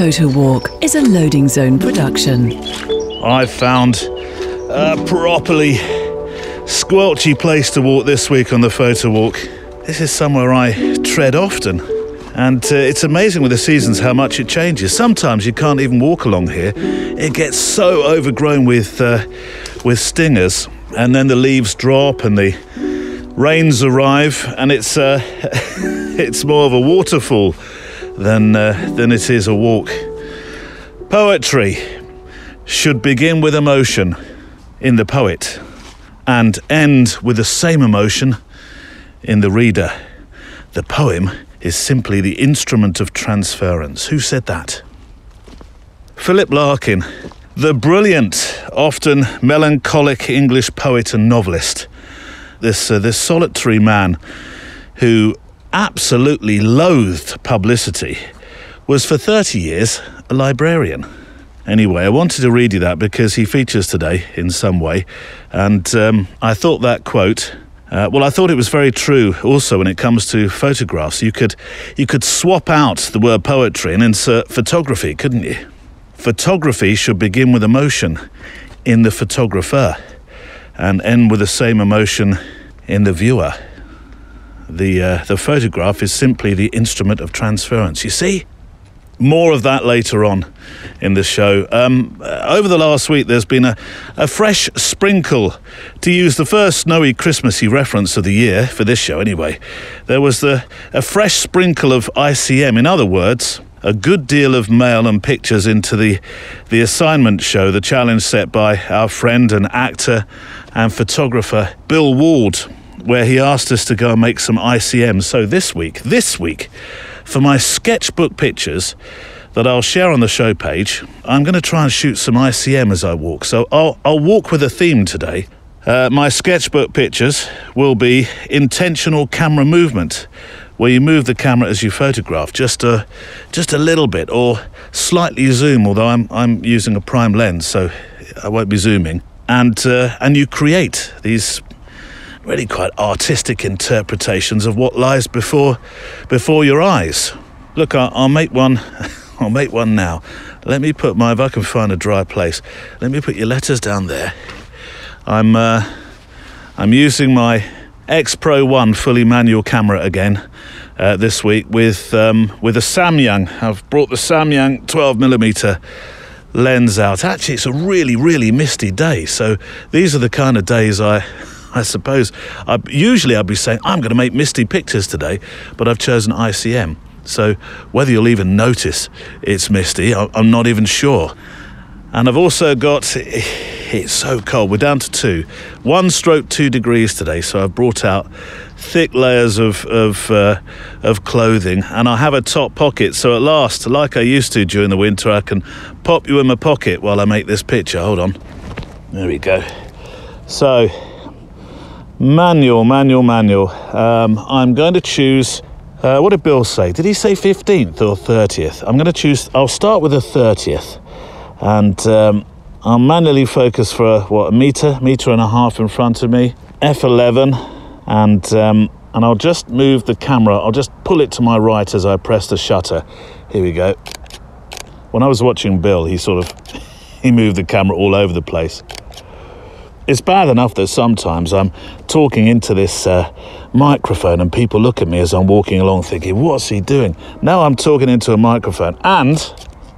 Photo Walk is a Loading Zone production. I've found a properly squelchy place to walk this week on the photo walk. This is somewhere I tread often. And uh, it's amazing with the seasons how much it changes. Sometimes you can't even walk along here. It gets so overgrown with uh, with stingers, and then the leaves drop and the rains arrive, and it's uh, it's more of a waterfall than uh, than it is a walk. Poetry should begin with emotion in the poet and end with the same emotion in the reader. The poem is simply the instrument of transference. Who said that? Philip Larkin, the brilliant, often melancholic English poet and novelist. This, uh, this solitary man who absolutely loathed publicity was for 30 years a librarian. Anyway, I wanted to read you that because he features today in some way, and um, I thought that quote. Uh, well, I thought it was very true. Also, when it comes to photographs, you could you could swap out the word poetry and insert photography, couldn't you? Photography should begin with emotion in the photographer, and end with the same emotion in the viewer. The uh, the photograph is simply the instrument of transference. You see. More of that later on in the show. Um, over the last week, there's been a, a fresh sprinkle, to use the first snowy Christmassy reference of the year, for this show anyway. There was the, a fresh sprinkle of ICM. In other words, a good deal of mail and pictures into the, the assignment show, the challenge set by our friend and actor and photographer Bill Ward, where he asked us to go and make some ICM. So this week, this week, for my sketchbook pictures that I'll share on the show page, I'm going to try and shoot some ICM as I walk. So I'll, I'll walk with a theme today. Uh, my sketchbook pictures will be intentional camera movement, where you move the camera as you photograph, just a, just a little bit, or slightly zoom. Although I'm I'm using a prime lens, so I won't be zooming. And uh, and you create these really quite artistic interpretations of what lies before before your eyes. Look, I'll, I'll make one. I'll make one now. Let me put my if I can find a dry place. Let me put your letters down there. I'm uh, I'm using my X Pro One fully manual camera again uh, this week with um, with a Samyang. I've brought the Samyang 12 millimeter lens out. Actually, it's a really really misty day, so these are the kind of days I I suppose. I, usually I'd be saying, I'm going to make misty pictures today, but I've chosen ICM. So whether you'll even notice it's misty, I'm not even sure. And I've also got, it's so cold, we're down to two. One stroke two degrees today, so I've brought out thick layers of, of, uh, of clothing and I have a top pocket. So at last, like I used to during the winter, I can pop you in my pocket while I make this picture. Hold on. There we go. So Manual, manual, manual. Um, I'm going to choose. Uh, what did Bill say? Did he say 15th or 30th? I'm going to choose. I'll start with the 30th, and um, I'll manually focus for a, what a meter, meter and a half in front of me. F11, and um, and I'll just move the camera. I'll just pull it to my right as I press the shutter. Here we go. When I was watching Bill, he sort of he moved the camera all over the place. It's bad enough that sometimes I'm talking into this uh, microphone and people look at me as I'm walking along thinking, what's he doing? Now I'm talking into a microphone and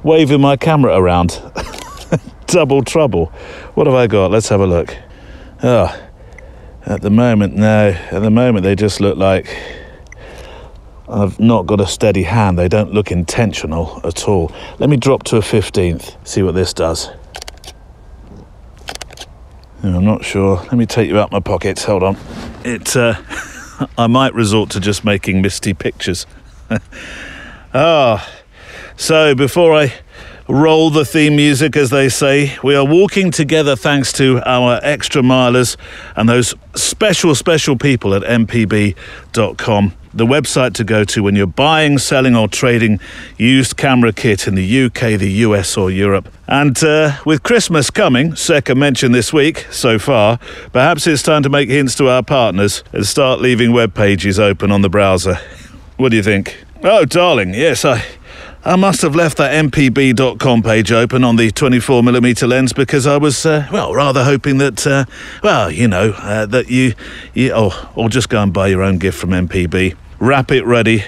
waving my camera around. Double trouble. What have I got? Let's have a look. Oh, at the moment, no. At the moment, they just look like I've not got a steady hand. They don't look intentional at all. Let me drop to a 15th, see what this does. I'm not sure. Let me take you out my pockets. Hold on. It. Uh, I might resort to just making misty pictures. ah, so before I roll the theme music, as they say, we are walking together thanks to our extra milers and those special, special people at mpb.com the website to go to when you're buying, selling, or trading used camera kit in the UK, the US, or Europe. And uh, with Christmas coming, Second mentioned this week so far, perhaps it's time to make hints to our partners and start leaving web pages open on the browser. What do you think? Oh, darling, yes, I. I must have left that mpb.com page open on the 24mm lens because I was, uh, well, rather hoping that, uh, well, you know, uh, that you, you oh, or just go and buy your own gift from MPB. Wrap it ready,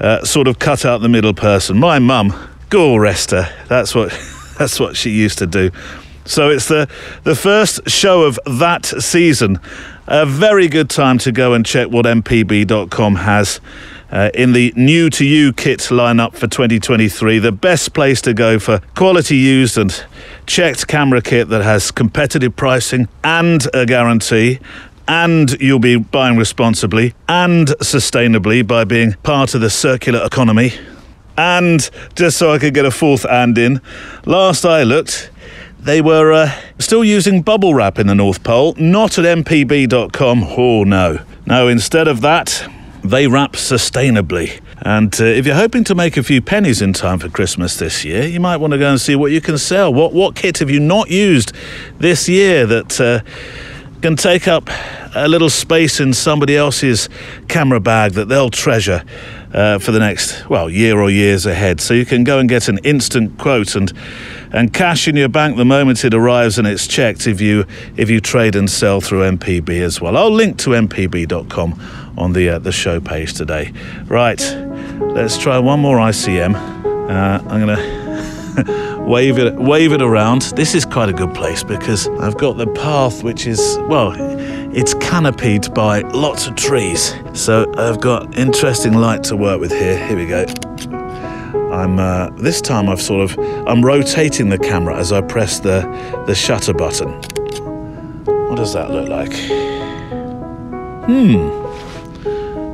uh, sort of cut out the middle person. My mum, go rest her. That's what, that's what she used to do. So it's the, the first show of that season. A very good time to go and check what mpb.com has uh, in the new to you kit lineup for 2023. The best place to go for quality used and checked camera kit that has competitive pricing and a guarantee. And you'll be buying responsibly and sustainably by being part of the circular economy. And just so I could get a fourth and in, last I looked, they were uh, still using bubble wrap in the North Pole, not at mpb.com. Oh no. No, instead of that, they wrap sustainably. And uh, if you're hoping to make a few pennies in time for Christmas this year, you might want to go and see what you can sell. What what kit have you not used this year that uh, can take up a little space in somebody else's camera bag that they'll treasure uh, for the next well year or years ahead? So you can go and get an instant quote and and cash in your bank the moment it arrives and it's checked if you if you trade and sell through MPB as well. I'll link to mpb.com on the uh, the show page today. Right, let's try one more ICM. Uh, I'm gonna wave it wave it around. This is quite a good place because I've got the path which is well, it's canopied by lots of trees. So I've got interesting light to work with here. Here we go. I'm uh, this time I've sort of I'm rotating the camera as I press the the shutter button. What does that look like? Hmm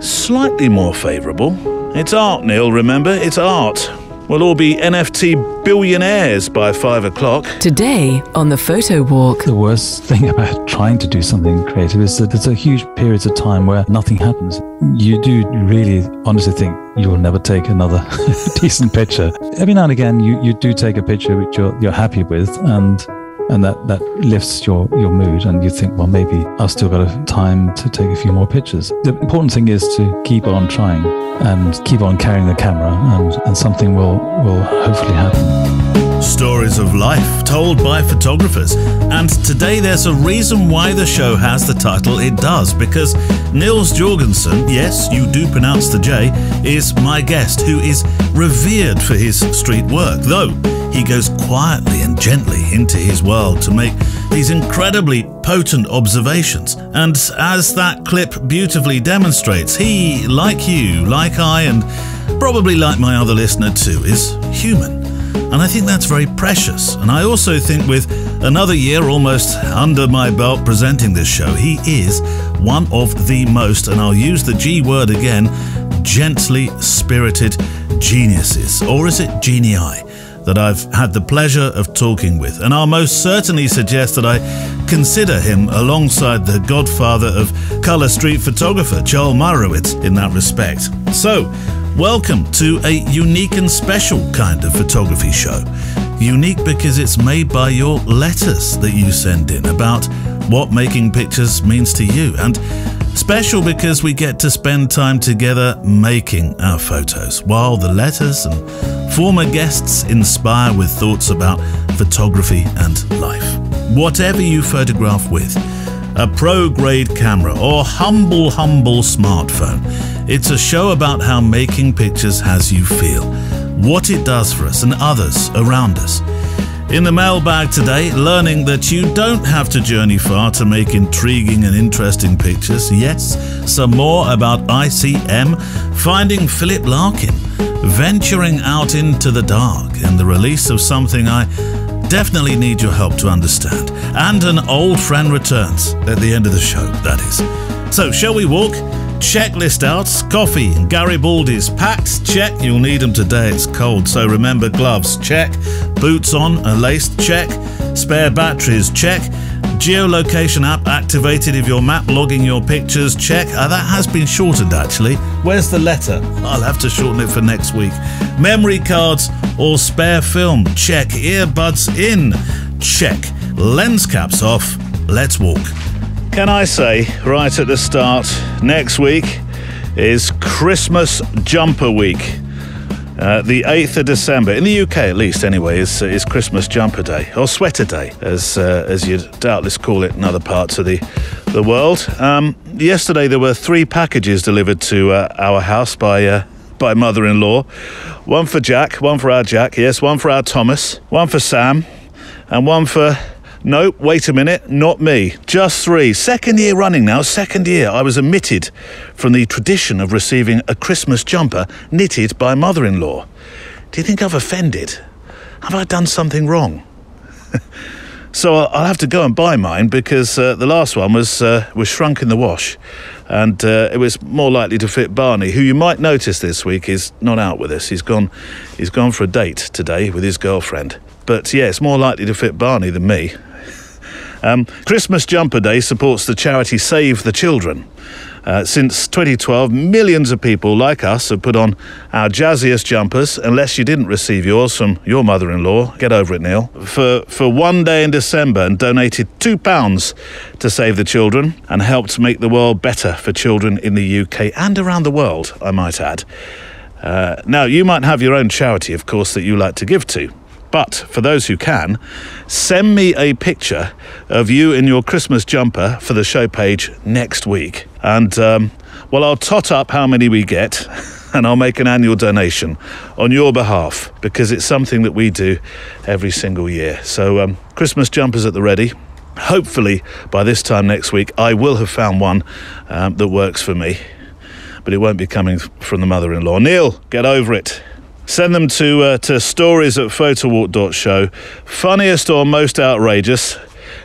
slightly more favourable. It's art, Neil, remember? It's art. We'll all be NFT billionaires by five o'clock. Today on the photo walk. The worst thing about trying to do something creative is that there's a huge periods of time where nothing happens. You do really honestly think you will never take another decent picture. Every now and again, you, you do take a picture which you're, you're happy with, and and that, that lifts your, your mood and you think well maybe i've still got a time to take a few more pictures. The important thing is to keep on trying and keep on carrying the camera and, and something will will hopefully happen stories of life told by photographers and today there's a reason why the show has the title it does because Nils Jorgensen yes you do pronounce the J is my guest who is revered for his street work though he goes quietly and gently into his world to make these incredibly potent observations. And as that clip beautifully demonstrates, he, like you, like I, and probably like my other listener too, is human. And I think that's very precious. And I also think with another year almost under my belt presenting this show, he is one of the most, and I'll use the G word again, gently spirited geniuses. Or is it genii? that I've had the pleasure of talking with, and I'll most certainly suggest that I consider him alongside the godfather of colour street photographer, Joel Meyerowitz, in that respect. So, welcome to a unique and special kind of photography show. Unique because it's made by your letters that you send in about what making pictures means to you, and Special because we get to spend time together making our photos, while the letters and former guests inspire with thoughts about photography and life. Whatever you photograph with, a pro grade camera or humble, humble smartphone, it's a show about how making pictures has you feel, what it does for us and others around us. In the mailbag today, learning that you don't have to journey far to make intriguing and interesting pictures. Yes, some more about ICM, finding Philip Larkin, venturing out into the dark, and the release of something I definitely need your help to understand. And an old friend returns at the end of the show, that is. So, shall we walk? Checklist out. Coffee Garibaldi's packed. Check. You'll need them today. It's cold. So remember gloves. Check. Boots on and laced. Check. Spare batteries. Check. Geolocation app activated if you're map logging your pictures. Check. Uh, that has been shortened actually. Where's the letter? I'll have to shorten it for next week. Memory cards or spare film. Check. Earbuds in. Check. Lens caps off. Let's walk. Can I say, right at the start, next week is Christmas Jumper Week. Uh, the 8th of December, in the UK at least anyway, is, is Christmas jumper day, or sweater day, as, uh, as you'd doubtless call it in other parts of the, the world. Um, yesterday there were three packages delivered to uh, our house by, uh, by mother in law one for Jack, one for our Jack, yes, one for our Thomas, one for Sam, and one for Nope, wait a minute, not me. Just three. Second year running now, second year. I was omitted from the tradition of receiving a Christmas jumper knitted by mother in law. Do you think I've offended? Have I done something wrong? so I'll have to go and buy mine because uh, the last one was, uh, was shrunk in the wash and uh, it was more likely to fit Barney, who you might notice this week is not out with us. He's gone, he's gone for a date today with his girlfriend. But yeah, it's more likely to fit Barney than me. Um, Christmas Jumper Day supports the charity Save the Children. Uh, since 2012, millions of people like us have put on our jazziest jumpers. Unless you didn't receive yours from your mother in law, get over it, Neil. For, for one day in December and donated £2 to Save the Children and helped make the world better for children in the UK and around the world, I might add. Uh, now, you might have your own charity, of course, that you like to give to. But for those who can, send me a picture of you in your Christmas jumper for the show page next week. And, um, well, I'll tot up how many we get and I'll make an annual donation on your behalf because it's something that we do every single year. So, um, Christmas jumpers at the ready. Hopefully, by this time next week, I will have found one um, that works for me, but it won't be coming from the mother in law. Neil, get over it. Send them to uh, to stories at photowalk.show. Funniest or most outrageous.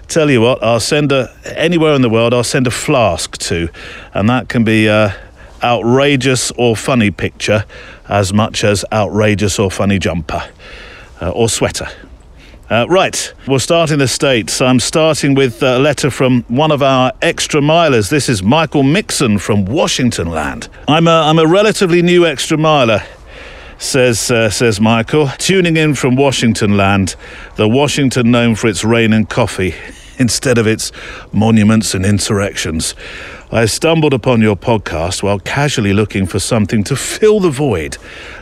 Tell you what, I'll send a anywhere in the world. I'll send a flask to, and that can be uh, outrageous or funny picture, as much as outrageous or funny jumper uh, or sweater. Uh, right, we'll start in the States. I'm starting with a letter from one of our extra milers. This is Michael Mixon from Washington Land. I'm a, I'm a relatively new extra miler says uh, says Michael, tuning in from Washington land, the Washington known for its rain and coffee instead of its monuments and insurrections. I stumbled upon your podcast while casually looking for something to fill the void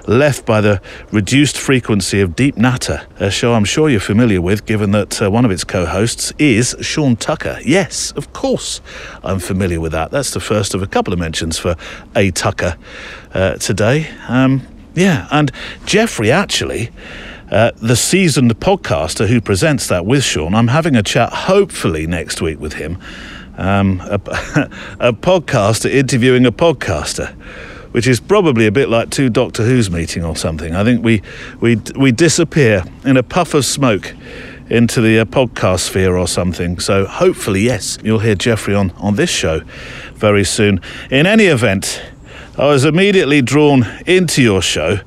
left by the reduced frequency of Deep Natter, a show I'm sure you're familiar with, given that uh, one of its co hosts is Sean Tucker. Yes, of course, I'm familiar with that. That's the first of a couple of mentions for A. Tucker uh, today. Um, yeah, and Jeffrey actually. Uh, the seasoned podcaster who presents that with Sean. I'm having a chat, hopefully next week with him. Um, a, a podcaster interviewing a podcaster, which is probably a bit like two Doctor Who's meeting or something. I think we we we disappear in a puff of smoke into the uh, podcast sphere or something. So hopefully, yes, you'll hear Jeffrey on on this show very soon. In any event. I was immediately drawn into your show,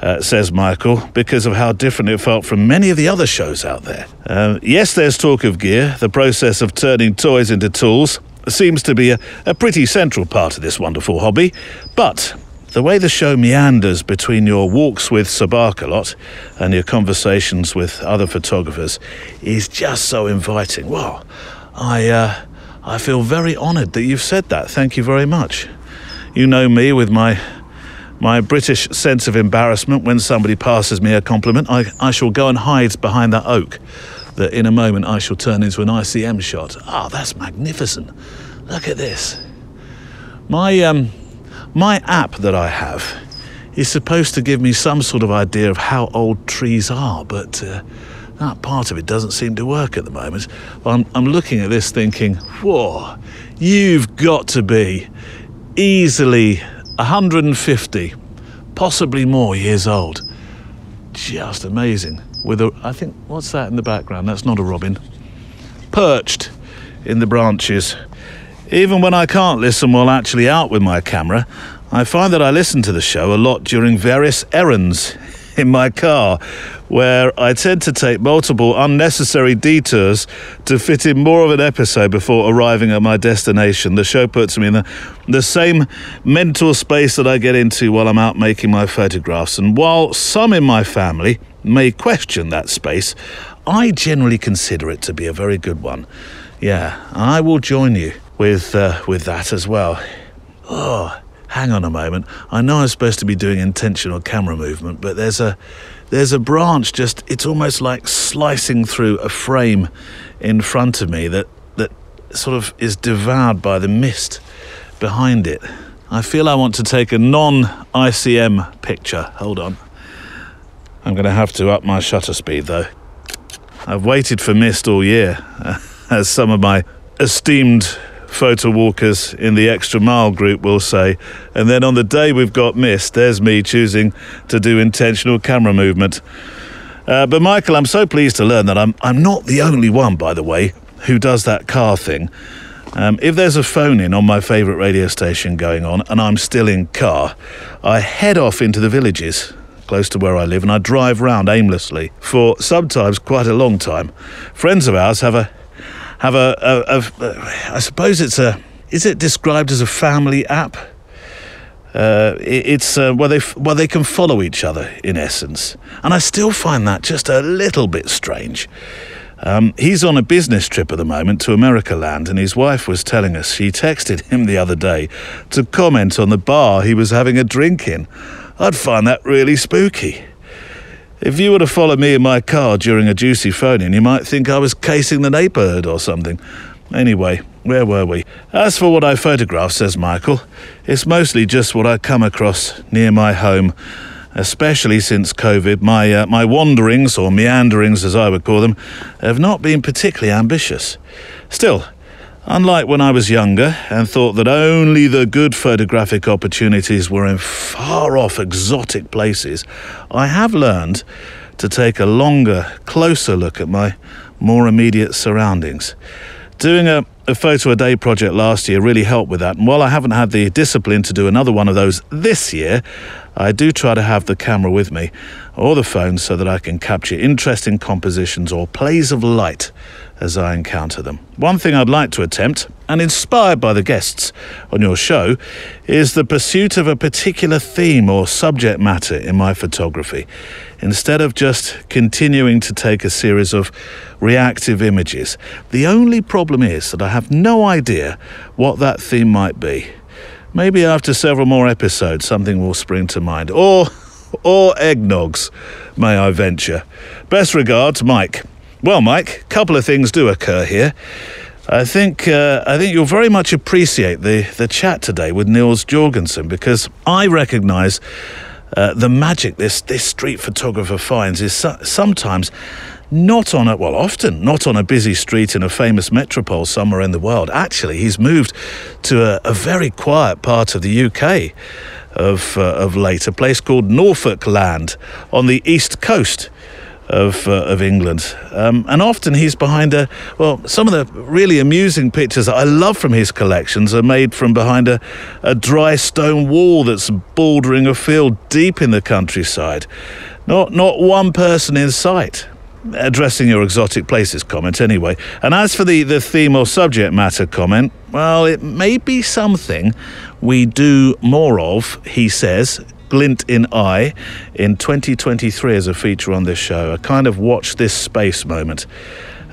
uh, says Michael, because of how different it felt from many of the other shows out there. Uh, yes, there's talk of gear. The process of turning toys into tools seems to be a, a pretty central part of this wonderful hobby. But the way the show meanders between your walks with Sir Barkalot and your conversations with other photographers is just so inviting. Well, I, uh, I feel very honoured that you've said that. Thank you very much. You know me with my my British sense of embarrassment when somebody passes me a compliment. I, I shall go and hide behind that oak that in a moment I shall turn into an ICM shot. Ah, oh, that's magnificent. Look at this. My um my app that I have is supposed to give me some sort of idea of how old trees are, but uh, that part of it doesn't seem to work at the moment. I'm, I'm looking at this thinking, whoa, you've got to be easily 150, possibly more years old. Just amazing. With a, I think, what's that in the background? That's not a robin. Perched in the branches. Even when I can't listen while actually out with my camera, I find that I listen to the show a lot during various errands in my car, where I tend to take multiple unnecessary detours to fit in more of an episode before arriving at my destination. The show puts me in the, the same mental space that I get into while I'm out making my photographs. And while some in my family may question that space, I generally consider it to be a very good one. Yeah, I will join you with uh, with that as well. Oh, hang on a moment. I know I'm supposed to be doing intentional camera movement, but there's a there's a branch just it's almost like slicing through a frame in front of me that that sort of is devoured by the mist behind it. I feel I want to take a non ICM picture. Hold on. I'm going to have to up my shutter speed though. I've waited for mist all year, as some of my esteemed photo walkers in the extra mile group will say. And then on the day we've got mist, there's me choosing to do intentional camera movement. Uh, but Michael, I'm so pleased to learn that I'm I'm not the only one, by the way, who does that car thing. Um, if there's a phone in on my favourite radio station going on and I'm still in car, I head off into the villages close to where I live and I drive round aimlessly for sometimes quite a long time. Friends of ours have a have a, a, a, a I suppose it's a is it described as a family app? Uh, it, it's uh, where they where they can follow each other in essence, and I still find that just a little bit strange. Um, he's on a business trip at the moment to America land, and his wife was telling us she texted him the other day to comment on the bar he was having a drink in. I'd find that really spooky. If you were to follow me in my car during a juicy phone in, you might think I was casing the neighbourhood or something. Anyway, where were we? As for what I photograph, says Michael, it's mostly just what I come across near my home especially since COVID, my, uh, my wanderings, or meanderings as I would call them, have not been particularly ambitious. Still, unlike when I was younger and thought that only the good photographic opportunities were in far off exotic places, I have learned to take a longer, closer look at my more immediate surroundings. Doing a, a photo a day project last year really helped with that, and while I haven't had the discipline to do another one of those this year, I do try to have the camera with me or the phone so that I can capture interesting compositions or plays of light as I encounter them. One thing I'd like to attempt, and inspired by the guests on your show, is the pursuit of a particular theme or subject matter in my photography, instead of just continuing to take a series of reactive images. The only problem is that I have no idea what that theme might be. Maybe after several more episodes, something will spring to mind. Or, or eggnogs, may I venture. Best regards, Mike. Well, Mike, a couple of things do occur here. I think uh, I think you'll very much appreciate the, the chat today with Nils Jorgensen because I recognise uh, the magic this this street photographer finds is so- sometimes not on a, well, often not on a busy street in a famous metropole somewhere in the world. Actually, he's moved to a, a very quiet part of the UK of, uh, of late, a place called Norfolk Land on the east coast of, uh, of England. Um, and often he's behind a, well, some of the really amusing pictures that I love from his collections are made from behind a, a dry stone wall that's bordering a field deep in the countryside. Not, not one person in sight addressing your exotic places comment anyway. And as for the, the theme or subject matter comment, well, it may be something we do more of, he says, glint in eye, in 2023 as a feature on this show. A kind of watch this space moment.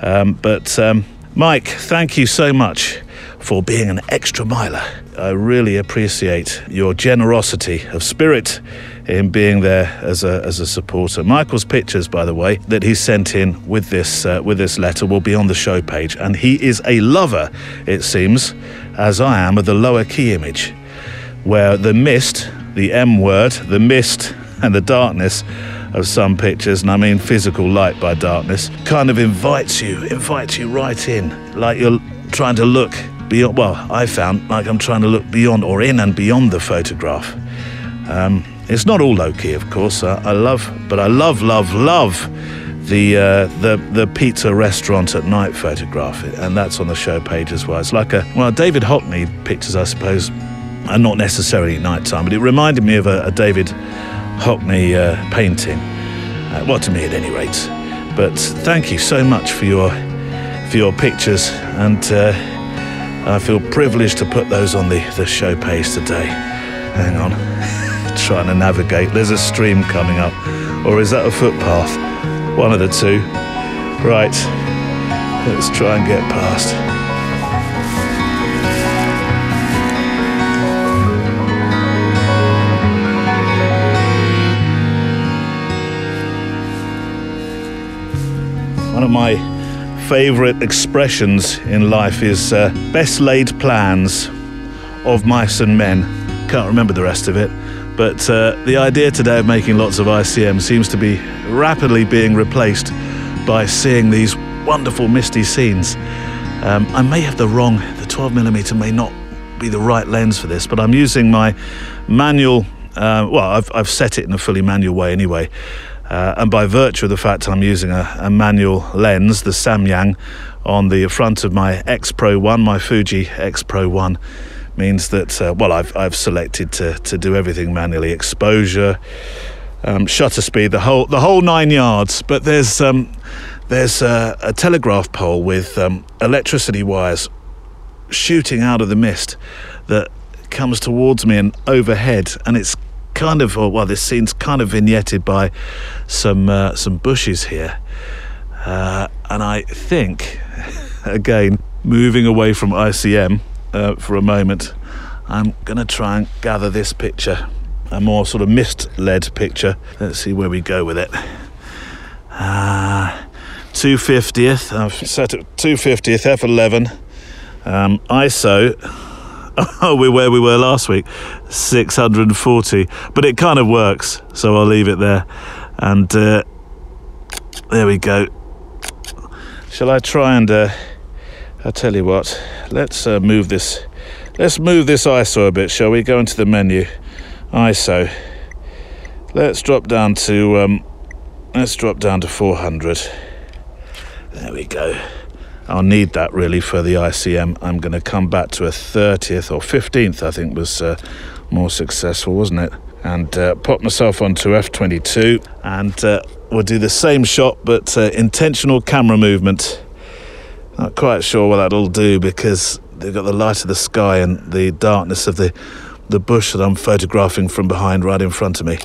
Um, but um, Mike, thank you so much for being an extra miler. I really appreciate your generosity of spirit in being there as a, as a supporter. Michael's pictures, by the way, that he sent in with this uh, with this letter will be on the show page, and he is a lover, it seems, as I am, of the lower key image, where the mist, the M word, the mist, and the darkness of some pictures, and I mean physical light by darkness, kind of invites you, invites you right in, like you're trying to look beyond. Well, I found like I'm trying to look beyond or in and beyond the photograph. Um, it's not all low key, of course. I, I love, but I love, love, love the uh, the the pizza restaurant at night photograph, and that's on the show page as well. It's like a well, David Hockney pictures, I suppose, are not necessarily nighttime, but it reminded me of a, a David Hockney uh, painting. Uh, well, to me, at any rate. But thank you so much for your for your pictures, and uh, I feel privileged to put those on the the show page today. Hang on trying to navigate. There's a stream coming up, or is that a footpath? One of the two. Right, let's try and get past. One of my favourite expressions in life is uh, best laid plans of mice and men. Can't remember the rest of it but uh, the idea today of making lots of ICM seems to be rapidly being replaced by seeing these wonderful misty scenes. Um, I may have the wrong, the 12mm may not be the right lens for this, but I'm using my manual, uh, well, I've, I've set it in a fully manual way anyway. Uh, and by virtue of the fact I'm using a, a, manual lens, the Samyang, on the front of my X Pro 1, my Fuji X Pro 1, means that, uh, well, I've, I've selected to, to do everything manually. Exposure, um, shutter speed, the whole, the whole nine yards. But there's, um, there's a, a, telegraph pole with um, electricity wires shooting out of the mist that comes towards me and overhead, and it's kind of, well, this scene's kind of vignetted by some uh, some bushes here, uh, and I think, again, moving away from ICM uh, for a moment, I'm going to try and gather this picture, a more sort of mist-led picture. Let's see where we go with it. Uh, 250th, I've set it 250th f11, um, ISO Oh, we're where we were last week, 640. But it kind of works, so I'll leave it there. And uh, there we go. Shall I try and? Uh, I'll tell you what. Let's uh, move this. Let's move this ISO a bit, shall we? Go into the menu, ISO. Let's drop down to. Um, let's drop down to 400. There we go. I'll need that really for the ICM. I'm going to come back to a 30th or 15th, I think was uh, more successful, wasn't it? And uh, pop myself onto F22 and uh, we'll do the same shot but uh, intentional camera movement. Not quite sure what that'll do because they've got the light of the sky and the darkness of the, the bush that I'm photographing from behind right in front of me.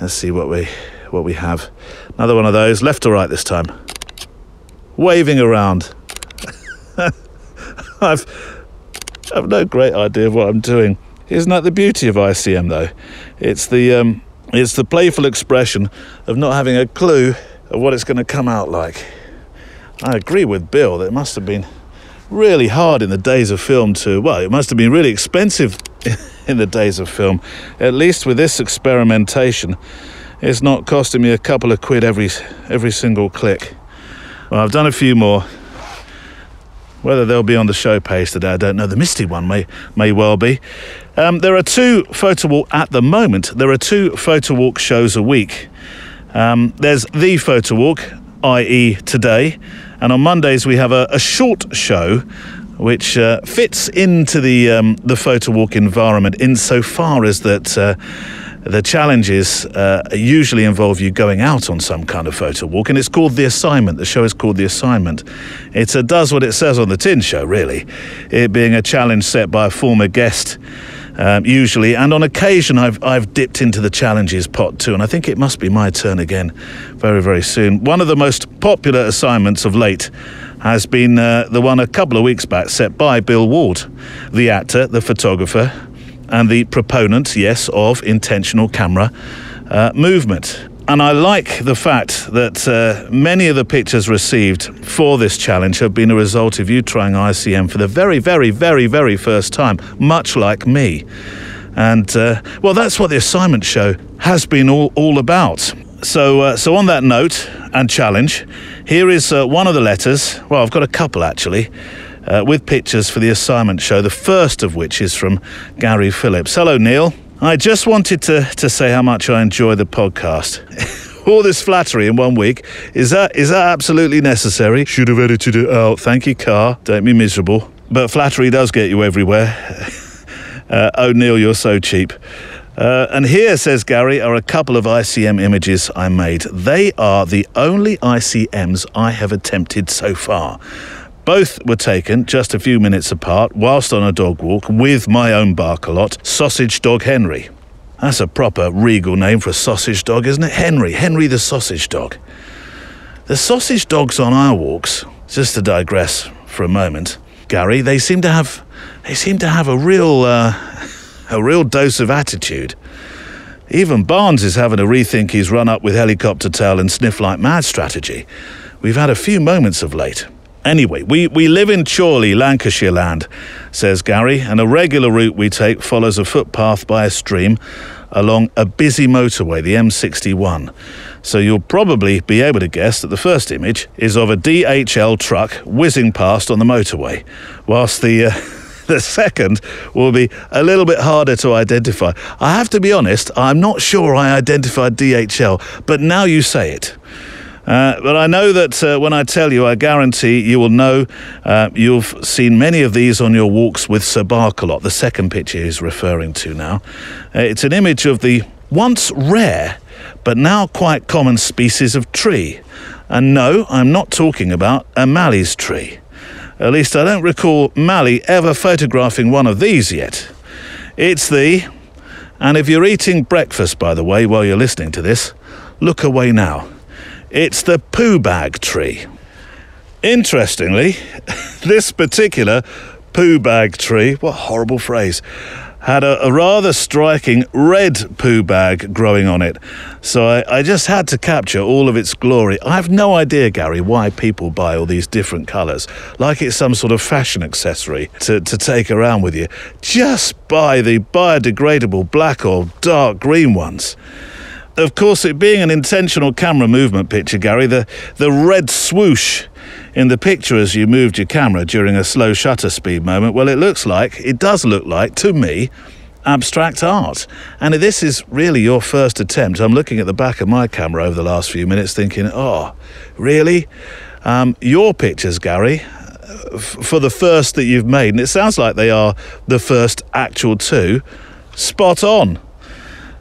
Let's see what we what we have. Another one of those, left or right this time. Waving around. I've, I've no great idea of what I'm doing. Isn't that the beauty of ICM, though? It's the, um, it's the playful expression of not having a clue of what it's going to come out like. I agree with Bill that it must have been really hard in the days of film to, well, it must have been really expensive in the days of film. At least with this experimentation, it's not costing me a couple of quid every, every single click. Well, I've done a few more. Whether they'll be on the show page today, I don't know. The Misty one may may well be. Um, there are two photo walk at the moment. There are two photo walk shows a week. Um, there's the photo walk, i.e., today, and on Mondays we have a, a short show which uh, fits into the um, the photo walk environment insofar as that. Uh, the challenges uh, usually involve you going out on some kind of photo walk, and it's called The Assignment. The show is called The Assignment. It uh, does what it says on the tin show, really, it being a challenge set by a former guest. Um, usually, and on occasion, I've I've dipped into the challenges pot too, and I think it must be my turn again, very very soon. One of the most popular assignments of late has been uh, the one a couple of weeks back set by Bill Ward, the actor, the photographer, and the proponent, yes, of intentional camera uh, movement. And I like the fact that uh, many of the pictures received for this challenge have been a result of you trying ICM for the very, very, very, very first time, much like me. And uh, well, that's what the assignment show has been all, all about. So, uh, so on that note and challenge, here is uh, one of the letters. Well, I've got a couple actually uh, with pictures for the assignment show, the first of which is from Gary Phillips. Hello, Neil. I just wanted to, to say how much I enjoy the podcast. All this flattery in one week, is that is that absolutely necessary? Should have edited it out. Thank you, Car. Don't be miserable. But flattery does get you everywhere. uh, Neil, you're so cheap. Uh, and here, says Gary, are a couple of ICM images I made. They are the only ICMs I have attempted so far. Both were taken just a few minutes apart whilst on a dog walk with my own Barkalot, Sausage Dog Henry. That's a proper regal name for a sausage dog, isn't it? Henry, Henry the sausage dog. The sausage dogs on our walks, just to digress for a moment, Gary, they seem to have they seem to have a real uh, a real dose of attitude. Even Barnes is having to rethink his run up with helicopter tail and sniff like mad strategy we've had a few moments of late. Anyway, we, we live in Chorley, Lancashire land, says Gary, and a regular route we take follows a footpath by a stream along a busy motorway, the M61. So you'll probably be able to guess that the first image is of a DHL truck whizzing past on the motorway, whilst the. Uh, the second will be a little bit harder to identify. I have to be honest, I'm not sure I identified DHL, but now you say it. Uh, but I know that uh, when I tell you, I guarantee you will know uh, you've seen many of these on your walks with Sir Barkalot, the second picture he's referring to now. Uh, it's an image of the once rare but now quite common species of tree. And no, I'm not talking about a mallee's tree. At least I don't recall Mallee ever photographing one of these yet. It's the, and if you're eating breakfast, by the way, while you're listening to this, look away now. It's the poo bag tree. Interestingly, this particular poo bag tree, what horrible phrase, had a, a, rather striking red poo bag growing on it. So I, I, just had to capture all of its glory. I have no idea, Gary, why people buy all these different colours, like it's some sort of fashion accessory to, to take around with you. Just buy the biodegradable black or dark green ones of course, it being an intentional camera movement picture, Gary, the, the red swoosh in the picture as you moved your camera during a slow shutter speed moment, well, it looks like, it does look like, to me, abstract art. And this is really your first attempt. I'm looking at the back of my camera over the last few minutes thinking, oh, really? Um, your pictures, Gary, f- for the first that you've made, and it sounds like they are the first actual two, spot on.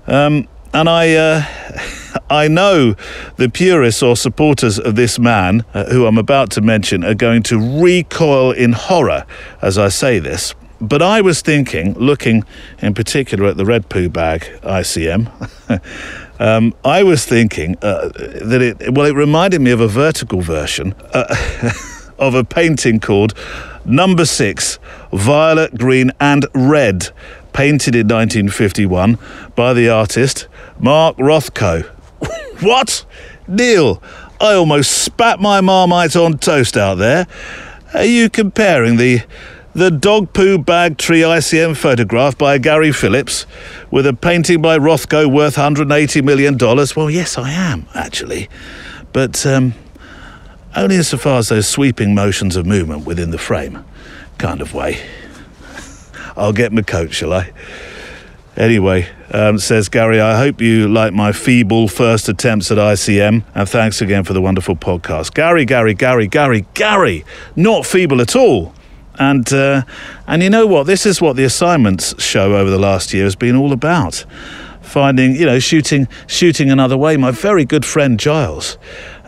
Um, and I, uh, I know the purists or supporters of this man, uh, who I'm about to mention, are going to recoil in horror as I say this. But I was thinking, looking in particular at the red poo bag ICM, um, I was thinking uh, that it, well, it reminded me of a vertical version uh, of a painting called Number Six, Violet, Green, and Red, painted in 1951 by the artist Mark Rothko. what? Neil, I almost spat my marmite on toast out there. Are you comparing the the dog poo bag tree ICM photograph by Gary Phillips with a painting by Rothko worth $180 million? Well, yes, I am, actually. But um, only insofar as those sweeping motions of movement within the frame kind of way. I'll get my coat, shall I? Anyway, um, says Gary, I hope you like my feeble first attempts at ICM, and thanks again for the wonderful podcast. Gary, Gary, Gary, Gary, Gary, not feeble at all. And uh, and you know what? This is what the assignments show over the last year has been all about. Finding, you know, shooting shooting another way. My very good friend Giles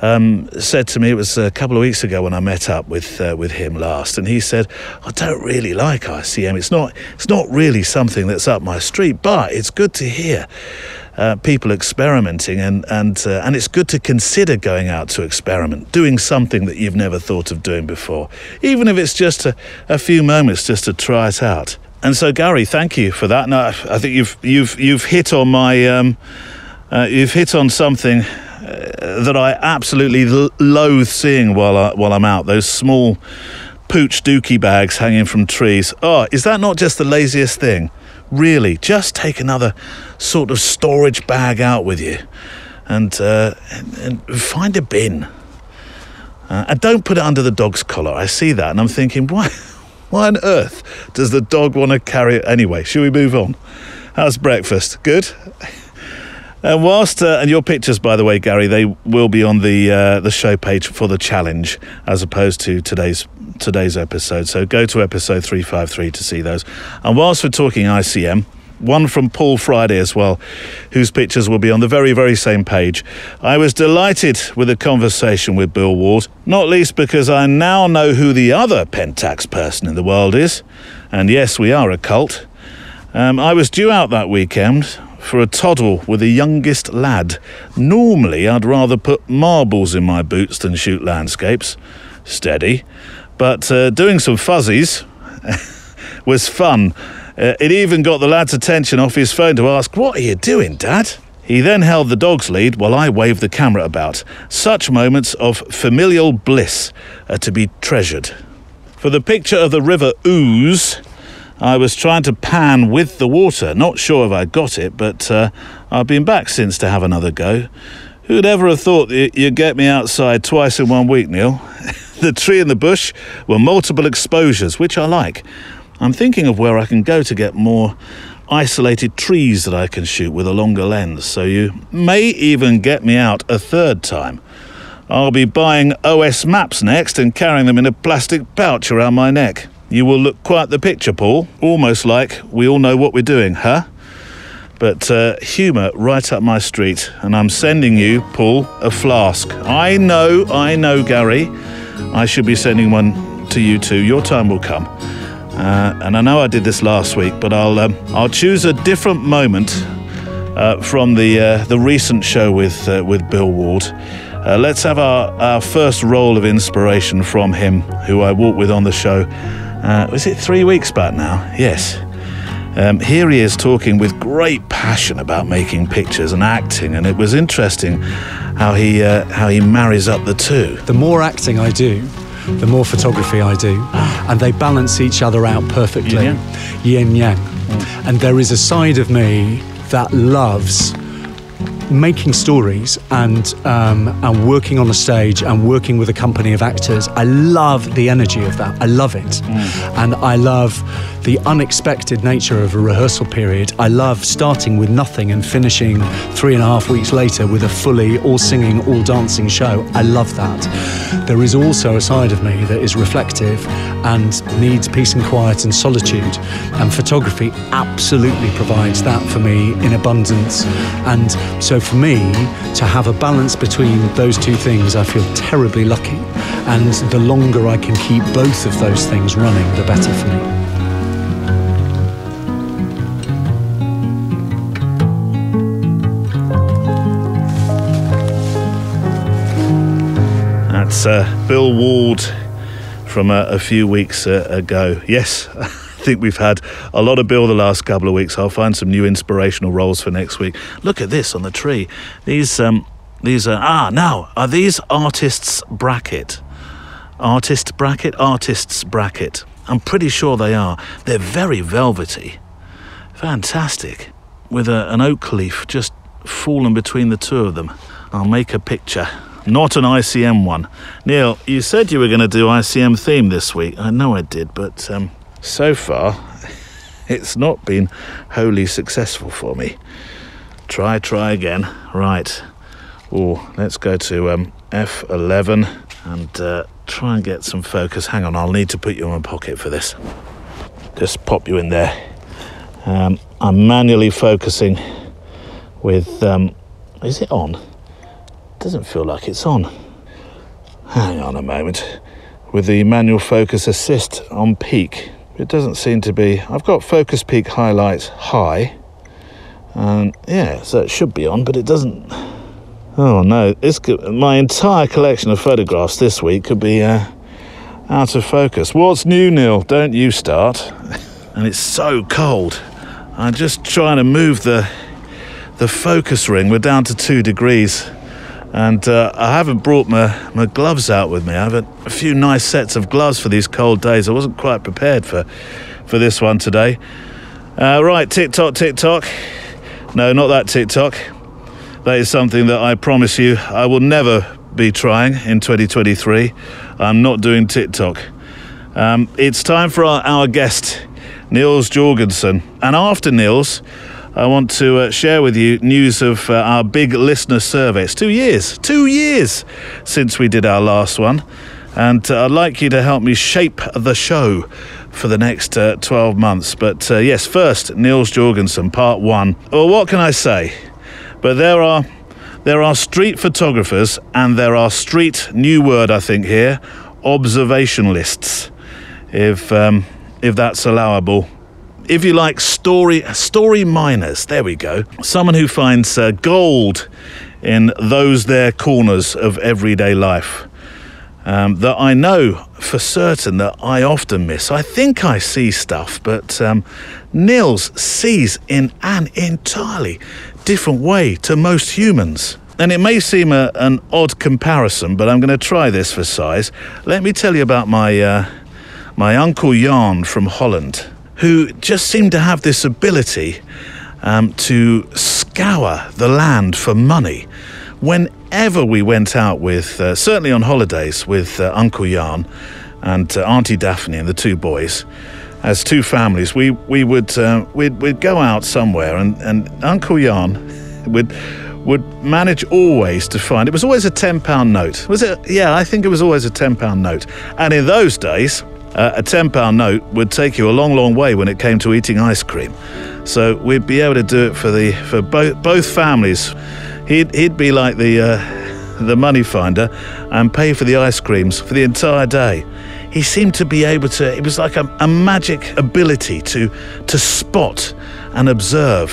um, said to me, it was a couple of weeks ago when I met up with uh, with him last, and he said, "I don't really like ICM. It's not it's not really something that's up my street, but it's good to hear." Uh, people experimenting, and and uh, and it's good to consider going out to experiment, doing something that you've never thought of doing before, even if it's just a, a few moments, just to try it out. And so, Gary, thank you for that. Now, I think you've you've you've hit on my um, uh, you've hit on something that I absolutely loathe seeing while I, while I'm out. Those small pooch dookie bags hanging from trees. Oh, is that not just the laziest thing? Really, just take another sort of storage bag out with you, and uh, and, and, find a bin. Uh, and don't put it under the dog's collar. I see that, and I'm thinking, why, why on earth does the dog want to carry it anyway? Should we move on? How's breakfast? Good. And uh, whilst uh, and your pictures, by the way, Gary, they will be on the uh, the show page for the challenge, as opposed to today's today's episode. So go to episode three five three to see those. And whilst we're talking ICM, one from Paul Friday as well, whose pictures will be on the very, very same page. I was delighted with the conversation with Bill Ward, not least because I now know who the other Pentax person in the world is. And yes, we are a cult. Um, I was due out that weekend for a toddle with the youngest lad. Normally, I'd rather put marbles in my boots than shoot landscapes. Steady. But uh, doing some fuzzies was fun. Uh, it even got the lad's attention off his phone to ask, What are you doing, Dad? He then held the dog's lead while I waved the camera about. Such moments of familial bliss are to be treasured. For the picture of the river Ouse, I was trying to pan with the water. Not sure if I got it, but uh, I've been back since to have another go. Who'd ever have thought you'd get me outside twice in one week, Neil? the tree and the bush were multiple exposures, which I like. I'm thinking of where I can go to get more isolated trees that I can shoot with a longer lens, so you may even get me out a third time. I'll be buying OS maps next and carrying them in a plastic pouch around my neck. You will look quite the picture, Paul, almost like we all know what we're doing, huh? But uh, humour right up my street, and I'm sending you, Paul, a flask. I know, I know, Gary. I should be sending one to you too. Your time will come. Uh, and I know I did this last week, but I'll um, I'll choose a different moment uh, from the uh, the recent show with uh, with Bill Ward. Uh, let's have our, our first roll of inspiration from him, who I walked with on the show. Uh, was it three weeks back now? Yes. Um, here he is talking with great passion about making pictures and acting, and it was interesting how he how he marries up the two. The more acting I do, the more photography I do, and they balance each other out perfectly. Yin Yin yang. And there is a side of me that loves making stories and um, and working on a stage and working with a company of actors. I love the energy of that. I love it, mm. and I love the unexpected nature of a rehearsal period. I love starting with nothing and finishing three and a half weeks later with a fully all singing, all dancing show. I love that. There is also a side of me that is reflective and needs peace and quiet and solitude, and photography absolutely provides that for me in abundance. And so for me to have a balance between those two things, I feel terribly lucky. And the longer I can keep both of those things running, the better for me. That's uh, Bill Ward from uh, a few weeks uh, ago. Yes, I think we've had a lot of Bill the last couple of weeks. I'll find some new inspirational roles for next week. Look at this on the tree. These, um, these are ah now are these artists bracket, artist bracket, artists bracket. I'm pretty sure they are. They're very velvety, fantastic, with a, an oak leaf just fallen between the two of them. I'll make a picture not an ICM one. Neil, you said you were going to do ICM theme this week. I know I did, but um, so far it's not been wholly successful for me. Try, try again. Right. Oh, let's go to um, F11 and uh, try and get some focus. Hang on, I'll need to put you in my pocket for this. Just pop you in there. Um, I'm manually focusing with. Um, is it on? Doesn't feel like it's on. Hang on a moment. With the manual focus assist on peak, it doesn't seem to be. I've got focus peak highlights high. And yeah, so it should be on, but it doesn't. Oh no, it's my entire collection of photographs this week could be uh, out of focus. What's new, Neil? Don't you start. and it's so cold. I'm just trying to move the the focus ring. We're down to two degrees. And uh, I haven't brought my, my gloves out with me. I have a, a, few nice sets of gloves for these cold days. I wasn't quite prepared for, for this one today. Uh, right, TikTok, TikTok. No, not that TikTok. That is something that I promise you I will never be trying in 2023. I'm not doing TikTok. Um, it's time for our, our guest, Nils Jorgensen. And after Nils, I want to uh, share with you news of uh, our big listener survey. It's two years, two years since we did our last one. And uh, I'd like you to help me shape the show for the next uh, 12 months. But uh, yes, first, Nils Jorgensen, part one. Well, what can I say? But there are. There are street photographers and there are street, new word I think here, observationalists, if, um, if that's allowable if you like, story story miners. There we go. Someone who finds uh, gold in those there corners of everyday life. um, that I know for certain that I often miss. I think I see stuff, but um, Nils sees in an entirely different way to most humans. And it may seem a, an odd comparison, but I'm going to try this for size. Let me tell you about my, uh, my Uncle Jan from Holland, who just seemed to have this ability um, to scour the land for money. Whenever we went out with, uh, certainly on holidays, with uh, Uncle Jan and uh, Auntie Daphne and the two boys, as two families, we, we would uh, we'd, we'd go out somewhere, and, and Uncle Jan would would manage always to find it was always a ten pound note. Was it? Yeah, I think it was always a ten pound note. And in those days, uh, a ten pound note would take you a long, long way when it came to eating ice cream. So we'd be able to do it for the for both both families. He'd he'd be like the uh, the money finder and pay for the ice creams for the entire day. He seemed to be able to. It was like a, a magic ability to to spot and observe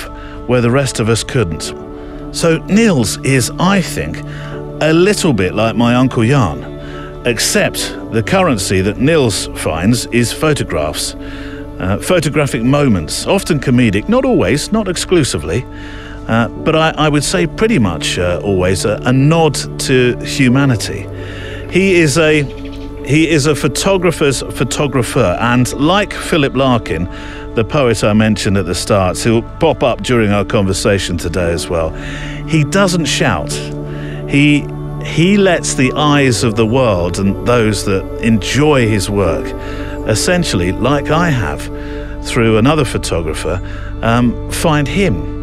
where the rest of us couldn't. So Nils is, I think, a little bit like my Uncle Jan, except the currency that Nils finds is photographs. Uh, photographic moments, often comedic, not always, not exclusively, uh, but I, I, would say pretty much uh, always a, a nod to humanity. He is a he is a photographer's photographer, and like Philip Larkin, the poet I mentioned at the start, who'll pop up during our conversation today as well. He doesn't shout. He he lets the eyes of the world and those that enjoy his work, essentially, like I have, through another photographer, um, find him.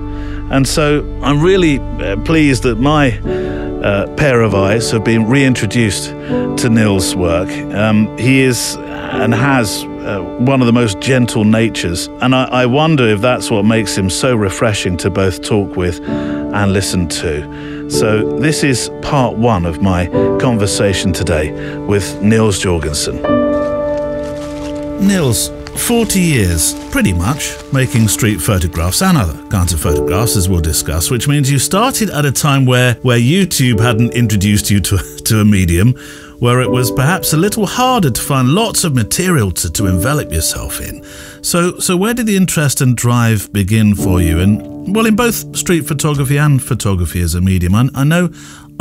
And so I'm really uh, pleased that my uh, pair of eyes have been reintroduced to Nils' work. Um, he is and has uh, one of the most gentle natures. And I, I wonder if that's what makes him so refreshing to both talk with and listen to. So, this is part one of my conversation today with Nils Jorgensen. Nils, 40 years, pretty much, making street photographs and other kinds of photographs, as we'll discuss, which means you started at a time where, where YouTube hadn't introduced you to, to a medium, where it was perhaps a little harder to find lots of material to, to envelop yourself in. So, so where did the interest and drive begin for you? And well, in both street photography and photography as a medium, I, I know,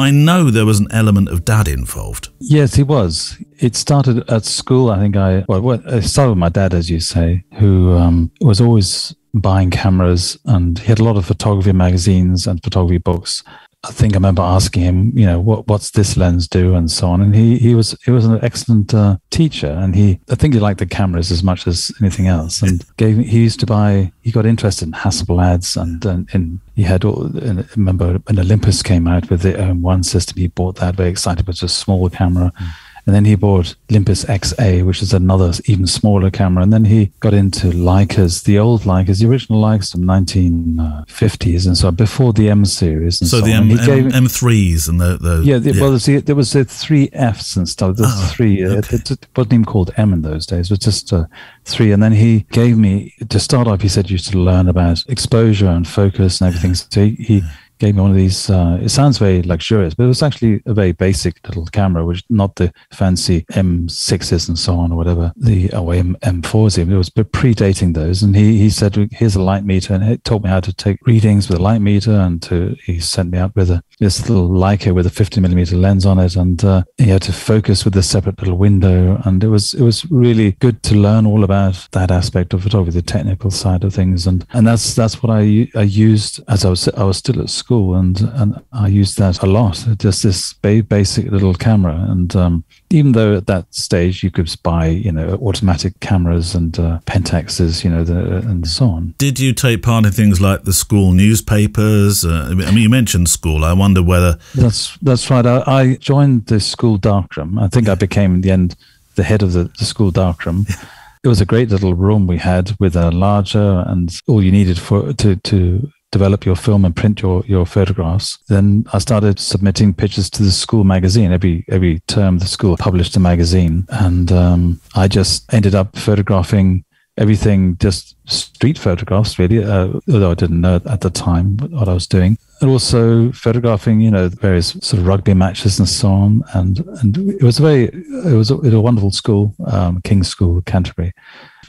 I know there was an element of dad involved. Yes, he was. It started at school. I think I well, started with my dad, as you say, who um, was always buying cameras, and he had a lot of photography magazines and photography books. I think I remember asking him, you know, what what's this lens do and so on. And he he was he was an excellent uh, teacher, and he I think he liked the cameras as much as anything else. And gave he used to buy. He got interested in Hasselblads, and and, and he had all. And I remember when Olympus came out with the um, one system, he bought that very excited, but just a small camera. Mm and then he bought Olympus XA, which is another even smaller camera. And then he got into Leicas, the old Leicas, the original Leicas from 1950s, and so on, before the M series. so, so the M, M, M3s and the, the yeah, the, yeah. well, the, there was the three Fs and stuff. The oh, three, uh, okay. it, it, wasn't even called M in those days. It was just uh, three. And then he gave me to start off. He said you should learn about exposure and focus and everything. So he, he gave me one of these. Uh, it sounds very luxurious, but it was actually a very basic little camera, which not the fancy M6s and so on or whatever the oh, M, M4s. It was predating those. And he, he said, here's a light meter and he taught me how to take readings with a light meter. And to, he sent me out with a, this little Leica with a 50 millimeter lens on it. And uh, he had to focus with a separate little window. And it was, it was really good to learn all about that aspect of photography, the technical side of things. And, and that's, that's what I, I used as I was, I was still at school school, and and I used that a lot. Just this ba- basic little camera, and um, even though at that stage you could buy you know automatic cameras and uh, Pentaxes, you know, the, and so on. Did you take part in things like the school newspapers? Uh, I mean, you mentioned school. I wonder whether that's that's right. I, I joined the school darkroom. I think I became in the end the head of the, the school darkroom. it was a great little room we had with a larger and all you needed for to to develop your film and print your, your photographs. Then I started submitting pictures to the school magazine. Every every term, the school published a magazine, and um, I just ended up photographing everything just street photographs, really, uh, although I didn't know at the time what I was doing. And also photographing, you know, various sort of rugby matches and so on. And and it was a very, it was a, it was a wonderful school, um, King's School, Canterbury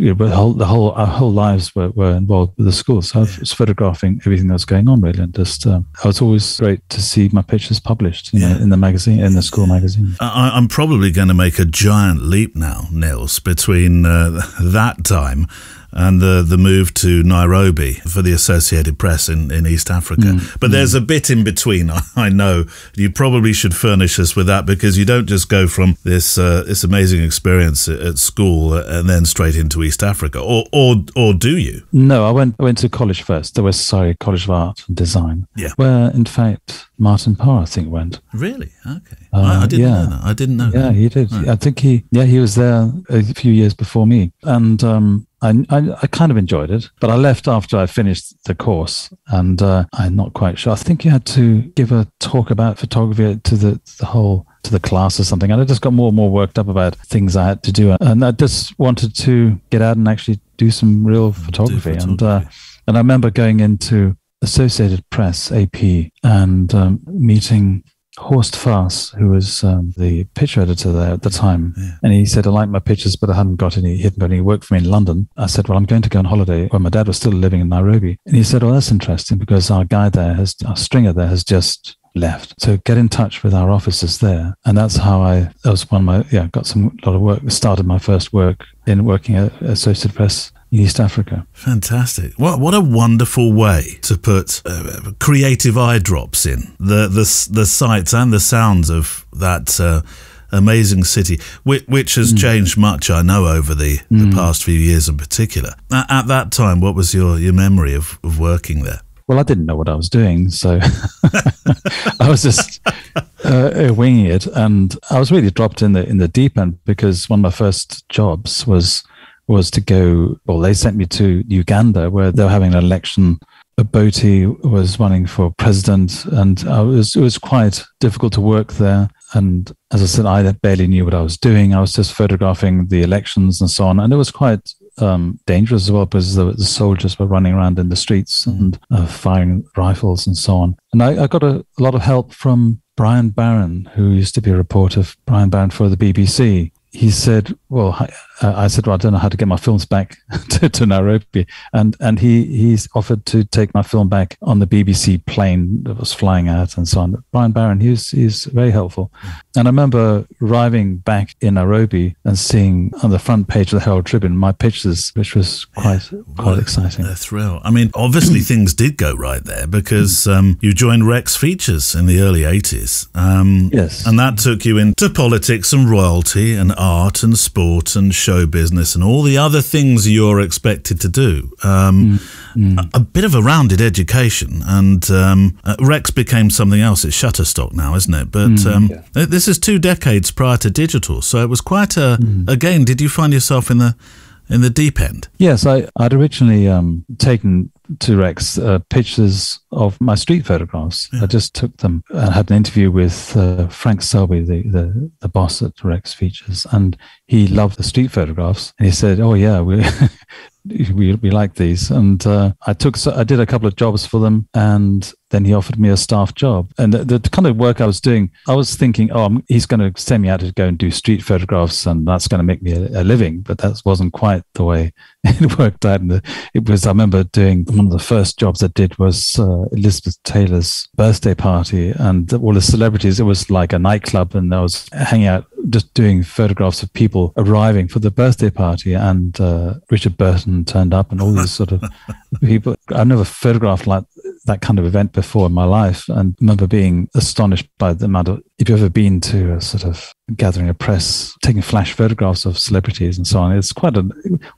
you know, but whole, the whole our whole lives were, were involved with the school. So I was photographing everything that was going on really, and just um, it was always great to see my pictures published, you know, in the magazine, in the school magazine. I, am probably going to make a giant leap now, Nils, between uh, that time and the the move to Nairobi for the Associated Press in, in East Africa. Mm. But mm. there's a bit in between. I, I, know you probably should furnish us with that because you don't just go from this uh, this amazing experience at school and then straight into East Africa, or or or do you? No, I went I went to college first, the West Surrey College of Art and Design. Yeah, where in fact Martin Parr, I think, went. Really? Okay. Uh, I, I, didn't yeah. know that. I didn't know. Yeah, that. he did. Right. I think he, yeah, he was there a few years before me, and um, I, I, I, kind of enjoyed it, but I left after I finished the course, and uh, I'm not quite sure. I think you had to give a talk about photography to the the whole to the class or something, and I just got more and more worked up about things I had to do, and I just wanted to get out and actually do some real photography, photography. and uh, and I remember going into Associated Press AP and um, meeting Horst Faas, who was um, the picture editor there at the time, yeah. and he said, "I like my pictures, but I hadn't got any, he hadn't got any work for me in London." I said, "Well, I'm going to go on holiday." When my dad was still living in Nairobi, and he said, "Well, that's interesting because our guy there has, our stringer there has just left. So get in touch with our offices there. And that's how I, that was one of my, yeah, got some, a lot of work, started my first work in working at Associated Press East Africa. Fantastic! What what a wonderful way to put uh, creative eye drops in the the the sights and the sounds of that. Uh, amazing city, which, which has mm. changed much, I know, over the, mm. the past few years in particular. At, at, that time, what was your, your memory of, of working there? Well, I didn't know what I was doing, so I was just uh, winging it, and I was really dropped in the in the deep end because one of my first jobs was was to go, or they sent me to Uganda where they were having an election. Obote was running for president, and was, it was quite difficult to work there. And as I said, I barely knew what I was doing. I was just photographing the elections and so on. And it was quite um, dangerous as well because the, the, soldiers were running around in the streets and uh, firing rifles and so on. And I, I got a, a, lot of help from Brian Barron, who used to be a reporter, Brian Barron for the BBC. He said, "Well, uh, I said, well, I don't know how to get my films back to, to, Nairobi. And, and he, he's offered to take my film back on the BBC plane that was flying out and so on. Brian Barron, he's, he's very helpful. And I remember arriving back in Nairobi and seeing on the front page of the Herald Tribune my pictures, which was quite, quite exciting. A thrill. I mean, obviously things did go right there because um, you joined Rex Features in the early 80s. Um, yes. And that took you into politics and royalty and art and sport and show show business and all the other things you're expected to do. Um, mm, mm. A, a, bit of a rounded education, and um, uh, Rex became something else. It's Shutterstock now, isn't it? But mm, um, yeah. this is two decades prior to digital, so it was quite a. Mm. Again, did you find yourself in the in the deep end? Yes, I, would originally um, taken to Rex uh, pictures of my street photographs. Yeah. I just took them and had an interview with uh, Frank Selby, the, the, the boss at Rex Features, and he loved the street photographs. And he said, "Oh yeah, we we, we like these. And uh, I took, I did a couple of jobs for them, and then he offered me a staff job. And the, the kind of work I was doing, I was thinking, oh, I'm, he's going to send me out to go and do street photographs, and that's going to make me a, a living. But that wasn't quite the way it worked out. And it was, I remember doing one of the first jobs I did was uh, Elizabeth Taylor's birthday party, and all the celebrities. It was like a nightclub, and I was hanging out just doing photographs of people arriving for the birthday party, and uh, Richard Burton turned up, and all these sort of people. I've never photographed like that kind of event before in my life, and remember being astonished by the amount of. If you've ever been to a sort of gathering of press, taking flash photographs of celebrities and so on, it's quite a.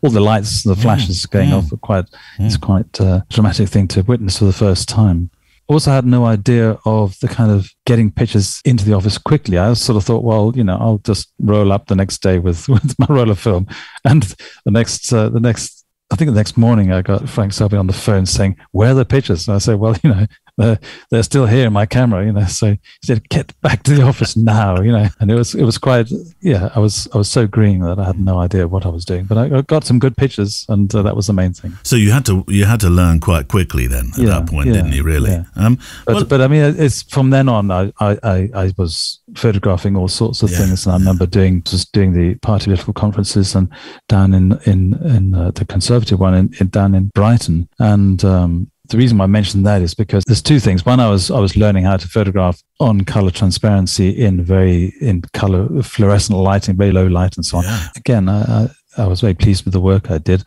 All the lights, and the flashes going off, are quite. It's quite a dramatic thing to witness for the first time also had no idea of the kind of getting pictures into the office quickly. I sort of thought, well, you know, I'll just roll up the next day with, with my roller film, and the next uh, the next I think the next morning I got Frank Selby on the phone saying, "Where are the pictures?" And I said, "Well, you know, they're, they're still here in my camera, you know. So he said, "Get back to the office now," you know. And it was it was quite yeah. I was I was so green that I had no idea what I was doing, but I got some good pictures, and uh, that was the main thing. So you had to you had to learn quite quickly then at Yeah, that point, yeah, didn't you? Really? yeah. Um, But well, but I mean, it's from then on. I I, I, was photographing all sorts of things, and I remember doing just doing the party political conferences and down in in in uh, the conservative one in, in down in Brighton. And um, the reason why I mentioned that is because there's two things. One, I was I was learning how to photograph on color transparency in very in color fluorescent lighting, very low light, and so on. Yeah. Again, I, I was very pleased with the work I did.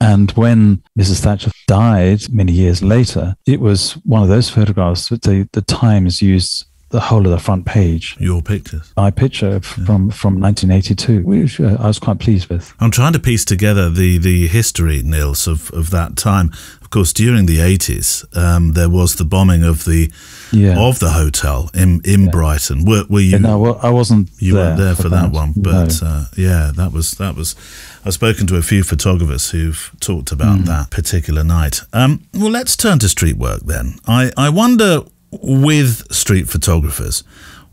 And when Mrs. Thatcher died many years later, it was one of those photographs that the, the Times used the whole of the front page. your pictures. My picture from, from 1982, which uh, I was quite pleased with. I'm trying to piece together the, the history, Nils, of, of that time. Of course, during the 80s, um, there was the bombing of the Yeah. of the hotel in in Brighton. Were, were you? And I, I wasn't you there weren't there for, that, one, no. but uh, yeah, that was that was. I've spoken to a few photographers who've talked about Hmm. that particular night. Um, well, let's turn to street work then. I I wonder with street photographers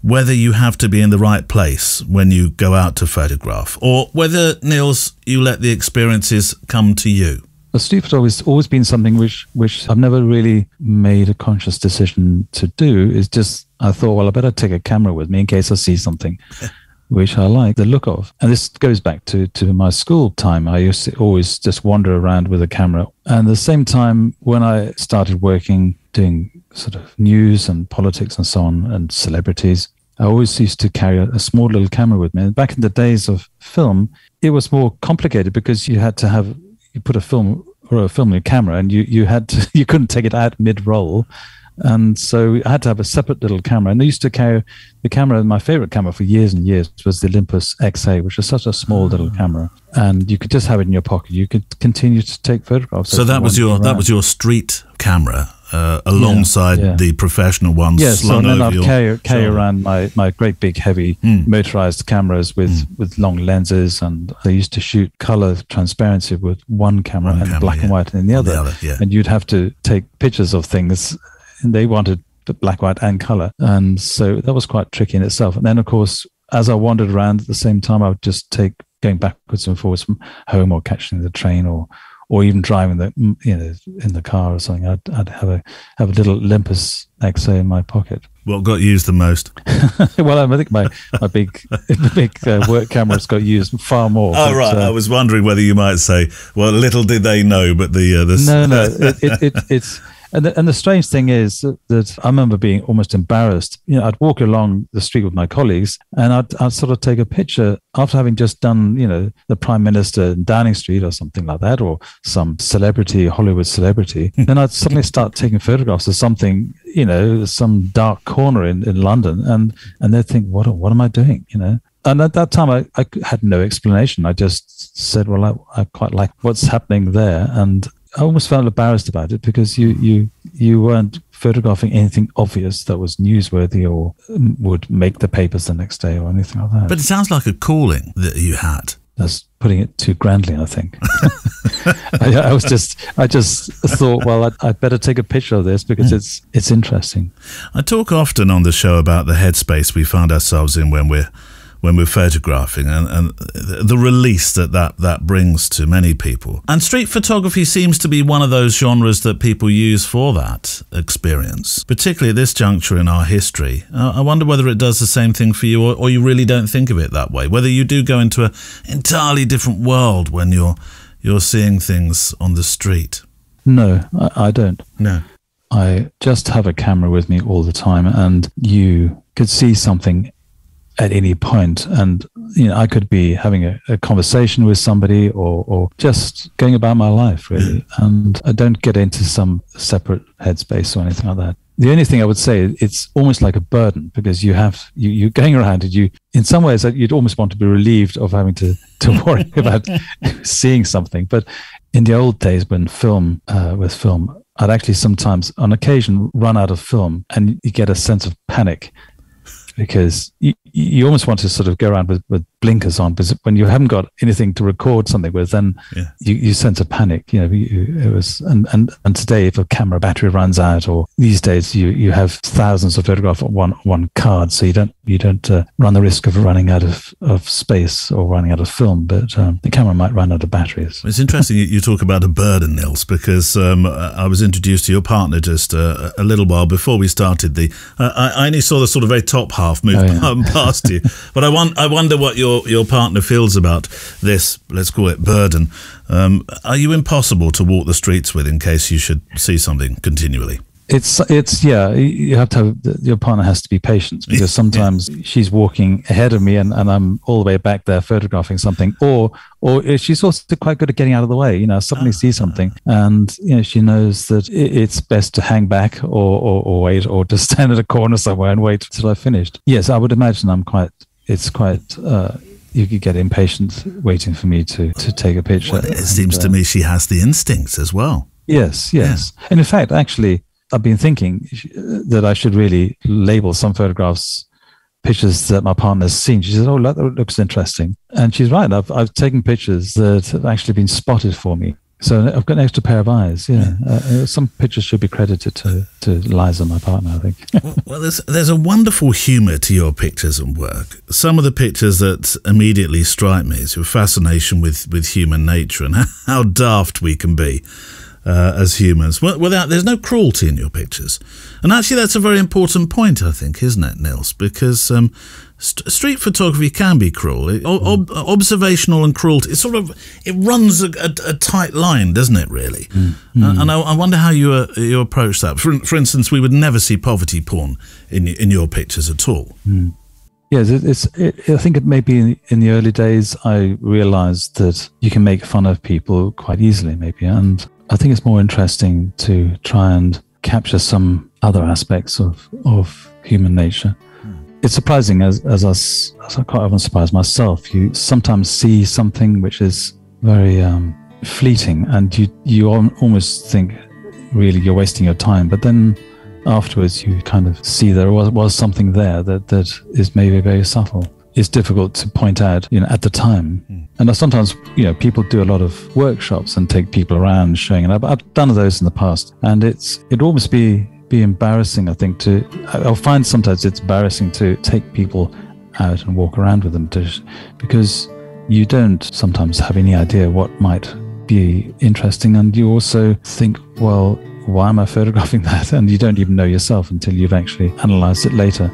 whether you have to be in the right place when you go out to photograph, or whether Nils you let the experiences come to you. Street photography has always been something which which I've never really made a conscious decision to do. Is just I thought, well, I better take a camera with me in case I see something which I like the look of. And this goes back to to my school time. I used to always just wander around with a camera. And at the same time, when I started working doing sort of news and politics and so on and celebrities, I always used to carry a, a small little camera with me. And back in the days of film, it was more complicated because you had to have you put a film or a film in your camera and you you had to you couldn't take it out mid roll and so I had to have a separate little camera. And I used to carry the camera. My favorite camera for years and years was the Olympus XA, which was such a small little Ah. camera, and you could just have it in your pocket. You could continue to take photographs. So that was your that was your street camera uh, alongside yeah. the professional ones. Yes, so slung then your carry, around my, my great big heavy Mm. motorized cameras with, with long lenses, and I used to shoot color transparency with one camera One and camera, black and white in the other. the other, yeah. And you'd have to take pictures of things, and they wanted the black, white, and color, and so that was quite tricky in itself. And then, of course, as I wandered around at the same time, I would just take going backwards and forwards from home or catching the train or or even driving the you know in the car or something. I'd, I'd have a have a little Olympus XA in my pocket. What got used the most? well, I think my my big big uh, work camera's got used far more. Oh but, right, uh, I was wondering whether you might say, "Well, little did they know," but the uh, the no, no, it, it, it, it's and the, and the strange thing is that, that I remember being almost embarrassed. You know, I'd walk along the street with my colleagues, and I'd, I'd sort of take a picture after having just done, you know, the Prime Minister in Downing Street or something like that, or some celebrity, Hollywood celebrity. then I'd suddenly start taking photographs of something, you know, some dark corner in, in London, and and they'd think, what what am I doing? You know. And at that time, I, I had no explanation. I just said, "Well, I, I quite like what's happening there," and I almost felt embarrassed about it because you you you weren't photographing anything obvious that was newsworthy or um, would make the papers the next day or anything like that. But it sounds like a calling that you had. That's putting it too grandly, I think. I, I was just I just thought, well, I'd, I'd better take a picture of this because it's it's interesting. I talk often on the show about the headspace we find ourselves in when we're when we're photographing and, and the release that, that that brings to many people. And street photography seems to be one of those genres that people use for that experience, particularly at this juncture in our history. Uh, I wonder whether it does the same thing for you or, or you really don't think of it that way, whether you do go into an entirely different world when you're you're seeing things on the street. No, I, I don't. No. I just have a camera with me all the time, and you could see something at any point. And you know i could be having a, a conversation with somebody or, or just going about my life really. And i don't get into some separate headspace or anything like that. The only thing i would say it's almost like a burden because you have you, you're going around and you in some ways you'd almost want to be relieved of having to to worry about seeing something. But in the old days when film uh, with film i'd actually sometimes on occasion run out of film and you get a sense of panic because you, you almost want to sort of go around with, with blinkers on because when you haven't got anything to record something with, then Yeah. you, you sense a panic. You know, you, it was and, and and today if a camera battery runs out, or these days you you have thousands of photographs on one one card, so you don't you don't uh, run the risk of running out of, of space or running out of film, but um, the camera might run out of batteries. It's interesting you- talk about a burden, Nils, because um, I was introduced to your partner just uh, a little while before we started the. Uh, I I only saw the sort of very top half move Oh, yeah. past you, but I, want, I wonder what your, your partner feels about this. Let's call it burden. Um, are you impossible to walk the streets with in case you should see something continually? It's it's yeah. You have to have your partner has to be patient because sometimes she's walking ahead of me and, and I'm all the way back there photographing something, or or she's also quite good at getting out of the way. You know, suddenly see something and you know she knows that it's best to hang back or, or or wait or to stand at a corner somewhere and wait till I've finished. Yes, I would imagine I'm quite. It's quite. Uh, you could get impatient waiting for me to to take a picture. Well, it And, seems to uh, me she has the instincts as well. Yes, yes. And in fact, actually, I've been thinking that I should really label some photographs, pictures that my partner's seen. She says, "Oh, that looks interesting," and she's right. I've I've taken pictures that have actually been spotted for me. So I've got an extra pair of eyes. Yeah, uh, uh, some pictures should be credited to to Liza, my partner. I think. well, well, there's there's a wonderful humour to your pictures and work. Some of the pictures that immediately strike me is your fascination with, with human nature and how daft we can be uh, as humans. Without there's no cruelty in your pictures, and actually that's a very important point, I think, isn't it, Nils? Because um, st- street photography can be cruel. It, ob- observational and cruelty. It sort of it runs a, a, a tight line, doesn't it? Really. Uh, and I, I wonder how you uh, you approach that. For, for instance, we would never see poverty porn in in your pictures at all. Yes, it, it's. It, I think it may be in, in the early days. I realized that you can make fun of people quite easily, maybe, and I think it's more interesting to try and capture some other aspects of of human nature. It's surprising, as as us, as I quite often surprise myself. You sometimes see something which is very um, fleeting, and you you almost think, really, you're wasting your time. But then afterwards you kind of see there was, was something there that, that is maybe very subtle. It's difficult to point out, you know, at the time. And I sometimes, you know, people do a lot of workshops and take people around showing, it. I've, I've done those in the past. And it's, it almost be, be embarrassing, I think, to, I'll find sometimes it's embarrassing to take people out and walk around with them to, because you don't sometimes have any idea what might be interesting. And you also think, well, why am I photographing that? And you don't even know yourself until you've actually analyzed it later.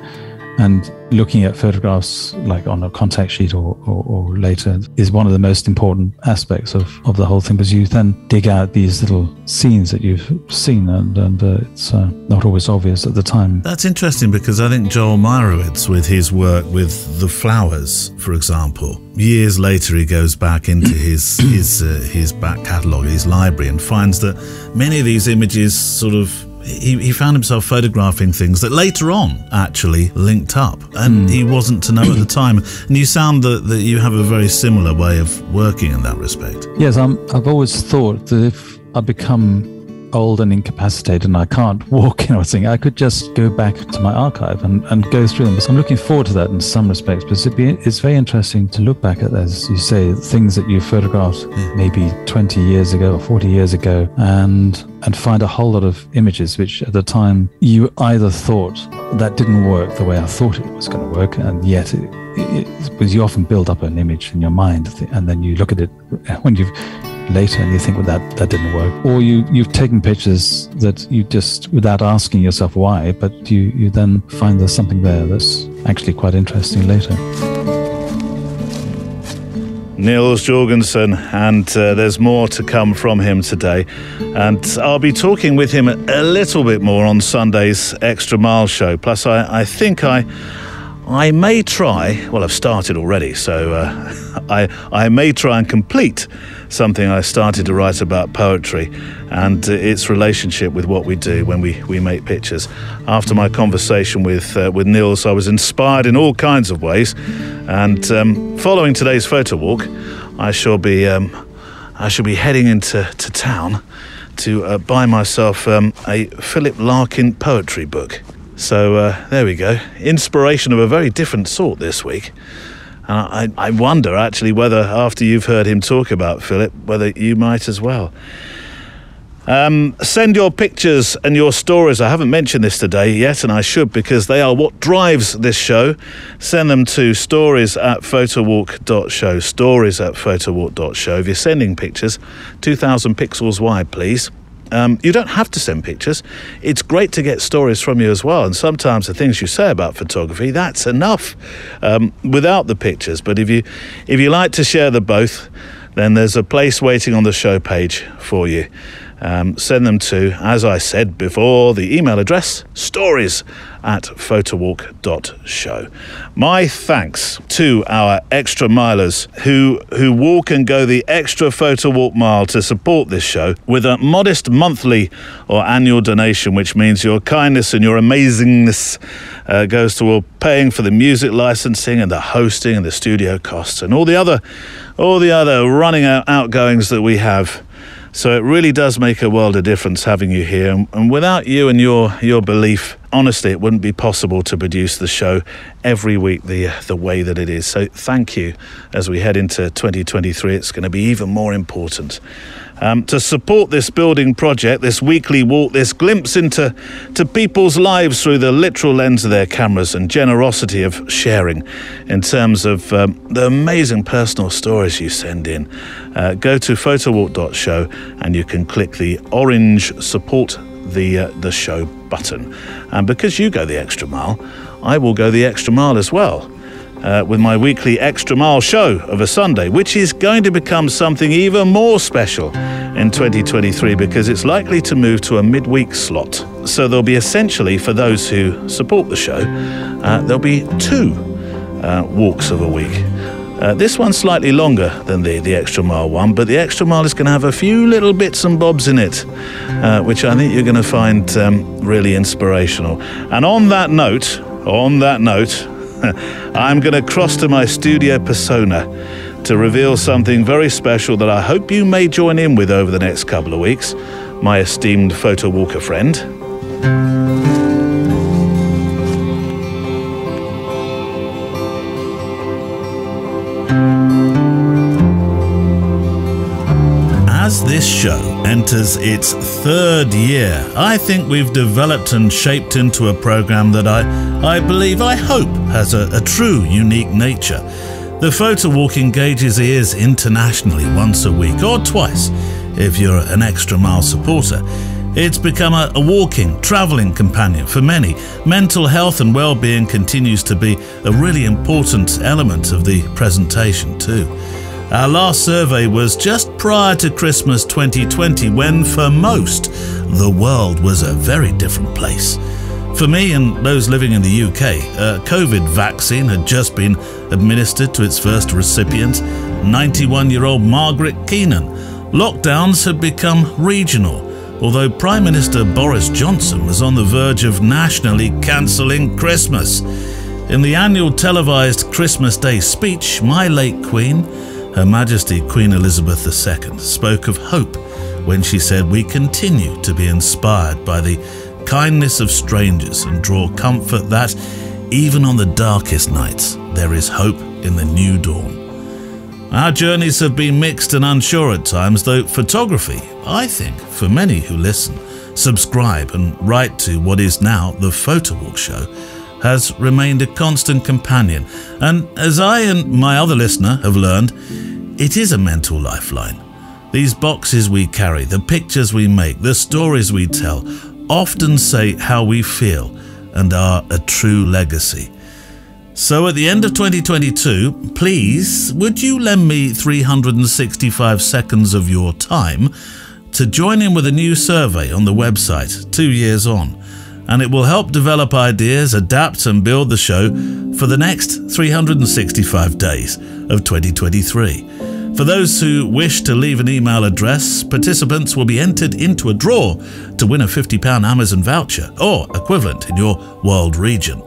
And looking at photographs like on a contact sheet or, or, or later is one of the most important aspects of, of the whole thing because you then dig out these little scenes that you've seen and, and uh, it's uh, not always obvious at the time. That's interesting because I think Joel Meyerowitz, with his work with the flowers, for example, years later he goes back into his his uh, his back catalogue, his library, and finds that many of these images sort of. He, he found himself photographing things that later on actually linked up, and hmm. he wasn't to know at the time. And you sound that, that you have a very similar way of working in that respect. Yes, I'm, I've always thought that if I become old and incapacitated and I can't walk and everything, I could just go back to my archive and, and go through them. So I'm looking forward to that in some respects because it'd be, it's very interesting to look back at, as you say, things that you photographed maybe 20 years ago or 40 years ago and and find a whole lot of images which at the time you either thought that didn't work the way I thought it was going to work and yet it, it, because you often build up an image in your mind and then you look at it when you've later and you think well that that didn't work or you you've taken pictures that you just without asking yourself why but you you then find there's something there that's actually quite interesting later Nils Jorgensen, and uh, there's more to come from him today. And I'll be talking with him a little bit more on Sunday's Extra Mile show. Plus, I, I think I. I may try, well, I've started already, so uh, I, I may try and complete something I started to write about poetry and uh, its relationship with what we do when we, we make pictures. After my conversation with, uh, with Nils, I was inspired in all kinds of ways. And um, following today's photo walk, I shall be, um, I shall be heading into to town to uh, buy myself um, a Philip Larkin poetry book. So uh, there we go. Inspiration of a very different sort this week. And I, I wonder actually whether, after you've heard him talk about Philip, whether you might as well. Um, send your pictures and your stories. I haven't mentioned this today yet, and I should because they are what drives this show. Send them to stories at photowalk.show. Stories at photowalk.show. If you're sending pictures, 2,000 pixels wide, please. Um, you don't have to send pictures. It's great to get stories from you as well. And sometimes the things you say about photography, that's enough um, without the pictures. But if you if you like to share the both, then there's a place waiting on the show page for you um, send them to, as I said before, the email address stories at photowalk.show. My thanks to our extra milers who, who walk and go the extra photo walk mile to support this show with a modest monthly or annual donation, which means your kindness and your amazingness uh, goes toward paying for the music licensing and the hosting and the studio costs and all the other all the other running out outgoings that we have so it really does make a world of difference having you here. And, without you and your, your belief, honestly, it wouldn't be possible to produce the show every week the, the way that it is. So thank you. As we head into 2023, it's going to be even more important. Um, to support this building project, this weekly walk, this glimpse into to people's lives through the literal lens of their cameras and generosity of sharing in terms of um, the amazing personal stories you send in. Uh, go to photowalk.show and you can click the orange support the uh, the show button. And because you go the extra mile, I will go the extra mile as well uh, with my weekly Extra Mile show of a Sunday, which is going to become something even more special in 2023 because it's likely to move to a midweek slot. So there'll be essentially, for those who support the show, uh, there'll be two uh, walks of a week. Uh, this one's slightly longer than the, the extra mile one, but the extra mile is going to have a few little bits and bobs in it, uh, which I think you're going to find um, really inspirational. And on that note, on that note, I'm going to cross to my studio persona to reveal something very special that I hope you may join in with over the next couple of weeks, my esteemed photo walker friend. As this show enters its third year, I think we've developed and shaped into a program that I, I believe, I hope, has a, a true unique nature. The photo walk engages ears internationally once a week or twice if you're an extra mile supporter. It's become a, a walking, travelling companion for many. Mental health and well-being continues to be a really important element of the presentation too. Our last survey was just prior to Christmas 2020 when, for most, the world was a very different place. For me and those living in the UK, a COVID vaccine had just been administered to its first recipient, 91 year old Margaret Keenan. Lockdowns had become regional, although Prime Minister Boris Johnson was on the verge of nationally cancelling Christmas. In the annual televised Christmas Day speech, my late Queen, her Majesty Queen Elizabeth II spoke of hope when she said, We continue to be inspired by the kindness of strangers and draw comfort that, even on the darkest nights, there is hope in the new dawn. Our journeys have been mixed and unsure at times, though photography, I think, for many who listen, subscribe, and write to what is now the Photo Walk Show, has remained a constant companion. And as I and my other listener have learned, it is a mental lifeline. These boxes we carry, the pictures we make, the stories we tell, often say how we feel and are a true legacy. So at the end of 2022, please, would you lend me 365 seconds of your time to join in with a new survey on the website two years on? And it will help develop ideas, adapt, and build the show for the next 365 days of 2023. For those who wish to leave an email address, participants will be entered into a draw to win a £50 Amazon voucher or equivalent in your world region.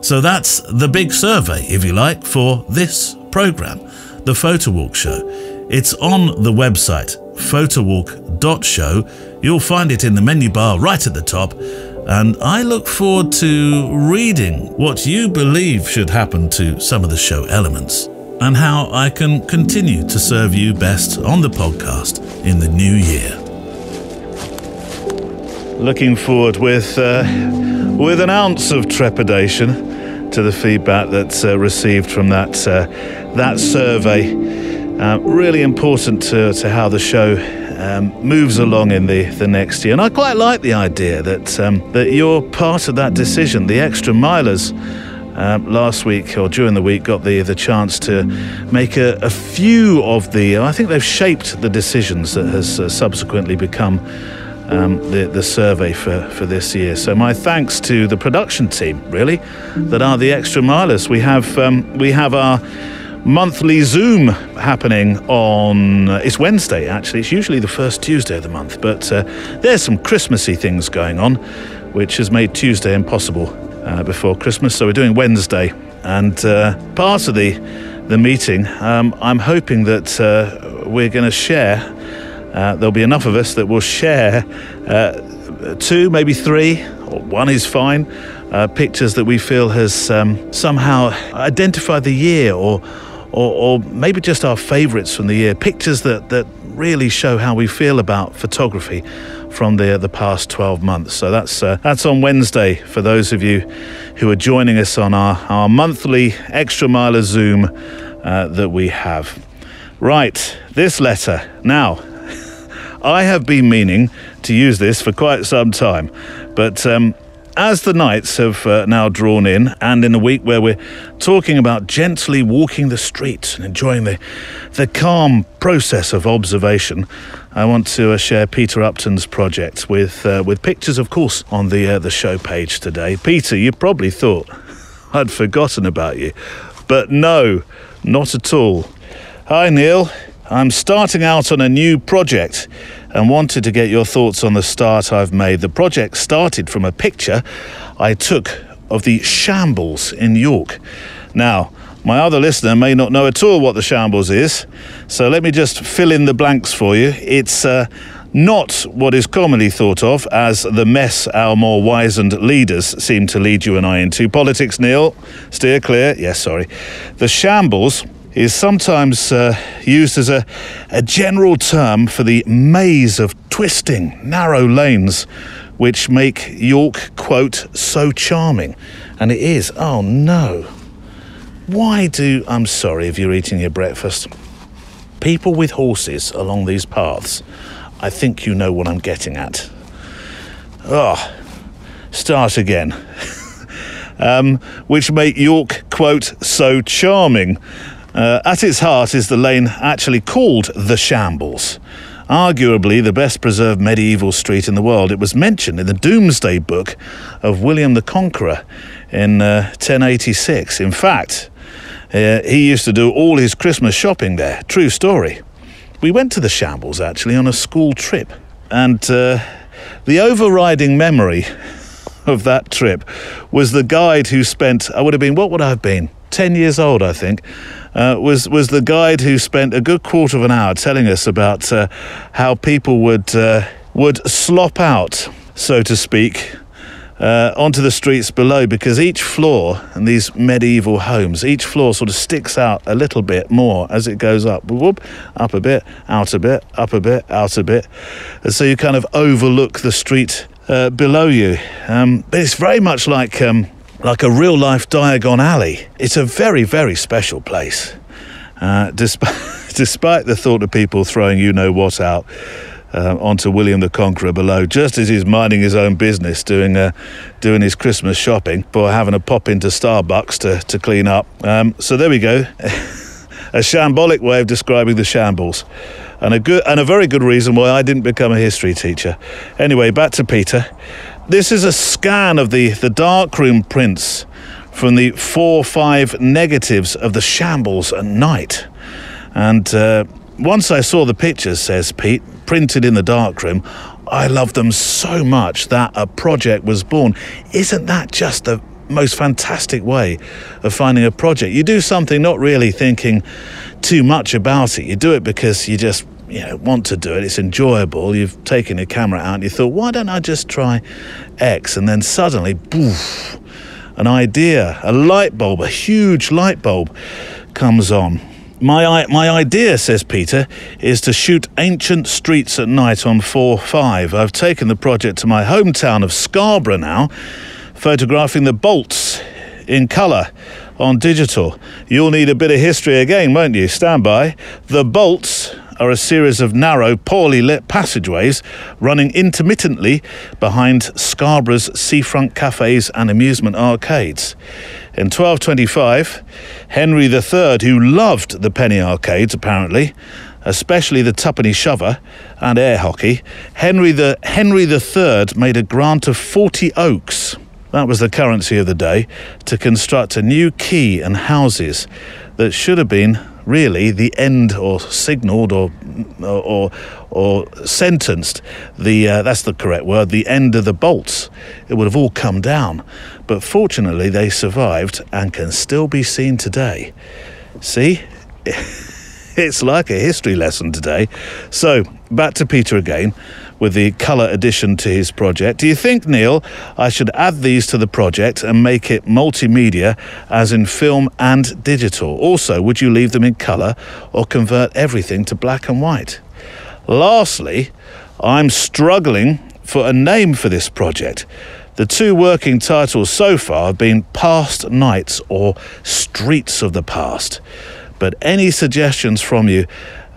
So that's the big survey, if you like, for this programme, the Photo Walk Show. It's on the website, photowalk.show. You'll find it in the menu bar right at the top and I look forward to reading what you believe should happen to some of the show elements. and how I can continue to serve you best on the podcast in the new year. Looking forward with, uh, with an ounce of trepidation to the feedback that's uh, received from that, uh, that survey. Uh, really important to, to how the show um, moves along in the, the next year. And I quite like the idea that, um, that you're part of that decision. The extra milers uh, last week or during the week got the, the chance to make a, a few of the, I think they've shaped the decisions that has uh, subsequently become um, the, the survey for, for this year. So my thanks to the production team, really, that are the extra milers. We have, um, we have our monthly Zoom happening on it's Wednesday actually. It's usually the first Tuesday of the month, but uh, there's some Christmassy things going on, which has made Tuesday impossible uh, before Christmas. So we're doing Wednesday, and uh, part of the the meeting, um, I'm hoping that uh, we're going to share. Uh, there'll be enough of us that will share two, maybe three, or one is fine. pictures that we feel has um, somehow identified the year or or, or maybe just our favourites from the year, pictures that, that really show how we feel about photography from the the past 12 months. So that's uh, that's on Wednesday for those of you who are joining us on our, our monthly extra miler Zoom uh, that we have. Right, this letter. Now, I have been meaning to use this for quite some time, but um, as the nights have uh, now drawn in, and in a week where we're talking about gently walking the streets and enjoying the, the calm process of observation, I want to uh, share Peter Upton's project with uh, with pictures, of course, on the uh, the show page today. Peter, you probably thought I'd forgotten about you, but no, not at all. Hi, Neil. I'm starting out on a new project and wanted to get your thoughts on the start I've made. The project started from a picture I took of the shambles in York. Now, my other listener may not know at all what the shambles is, so let me just fill in the blanks for you. It's uh, not what is commonly thought of as the mess our more wizened leaders seem to lead you and I into. Politics, Neil. Steer clear. Yes, sorry. The shambles is sometimes uh, used as a, a general term for the maze of twisting, narrow lanes which make York, quote, so charming. And it is. Oh no. Why do, I'm sorry if you're eating your breakfast, people with horses along these paths, I think you know what I'm getting at. Oh, start again. um, which make York, quote, so charming. Uh, at its heart is the lane actually called the Shambles. Arguably the best preserved medieval street in the world. It was mentioned in the Domesday Book of William the Conqueror in uh, 1086. In fact, uh, he used to do all his Christmas shopping there. True story. We went to the Shambles actually on a school trip, and uh, the overriding memory of that trip was the guide who spent, I would have been, what would I have been? 10 years old, I think, uh, was, was the guide who spent a good quarter of an hour telling us about uh, how people would, uh, would slop out, so to speak, uh, onto the streets below because each floor in these medieval homes, each floor sort of sticks out a little bit more as it goes up. Whoop, up a bit, out a bit, up a bit, out a bit. And so you kind of overlook the street uh, below you. Um, but it's very much like. Um, like a real life Diagon Alley. It's a very, very special place. Uh, despite, despite the thought of people throwing you know what out uh, onto William the Conqueror below, just as he's minding his own business, doing uh, doing his Christmas shopping, or having a pop into Starbucks to, to clean up. Um, so there we go. a shambolic way of describing the shambles. And a good and a very good reason why I didn't become a history teacher. Anyway, back to Peter. This is a scan of the, the darkroom prints from the four five negatives of the shambles at night. And uh, once I saw the pictures, says Pete, printed in the darkroom, I loved them so much that a project was born. Isn't that just the most fantastic way of finding a project? You do something not really thinking too much about it. You do it because you just you know, want to do it, it's enjoyable, you've taken your camera out and you thought, why don't I just try X? And then suddenly, poof, an idea, a light bulb, a huge light bulb comes on. My, my idea, says Peter, is to shoot ancient streets at night on 4 5. I've taken the project to my hometown of Scarborough now, photographing the bolts in colour on digital. You'll need a bit of history again, won't you? Stand by. The bolts are a series of narrow, poorly lit passageways running intermittently behind Scarborough's seafront cafes and amusement arcades. In 1225, Henry III, who loved the penny arcades apparently, especially the tuppenny shover and air hockey, Henry, the, Henry III made a grant of 40 oaks. That was the currency of the day to construct a new quay and houses that should have been really the end or signalled or or or sentenced. The uh, that's the correct word the end of the bolts. It would have all come down. But fortunately they survived and can still be seen today. See? It's like a history lesson today. So back to Peter again with the colour addition to his project. Do you think, Neil, I should add these to the project and make it multimedia, as in film and digital? Also, would you leave them in colour or convert everything to black and white? Lastly, I'm struggling for a name for this project. The two working titles so far have been Past Nights or Streets of the Past. But any suggestions from you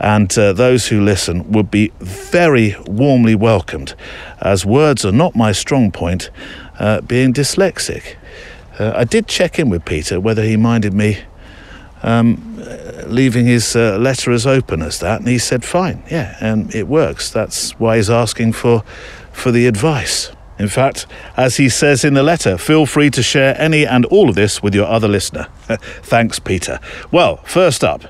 and uh, those who listen would be very warmly welcomed, as words are not my strong point, uh, being dyslexic. Uh, I did check in with Peter whether he minded me um, leaving his uh, letter as open as that, and he said, "Fine, yeah, and it works." That's why he's asking for for the advice. In fact, as he says in the letter, feel free to share any and all of this with your other listener. Thanks, Peter. Well, first up,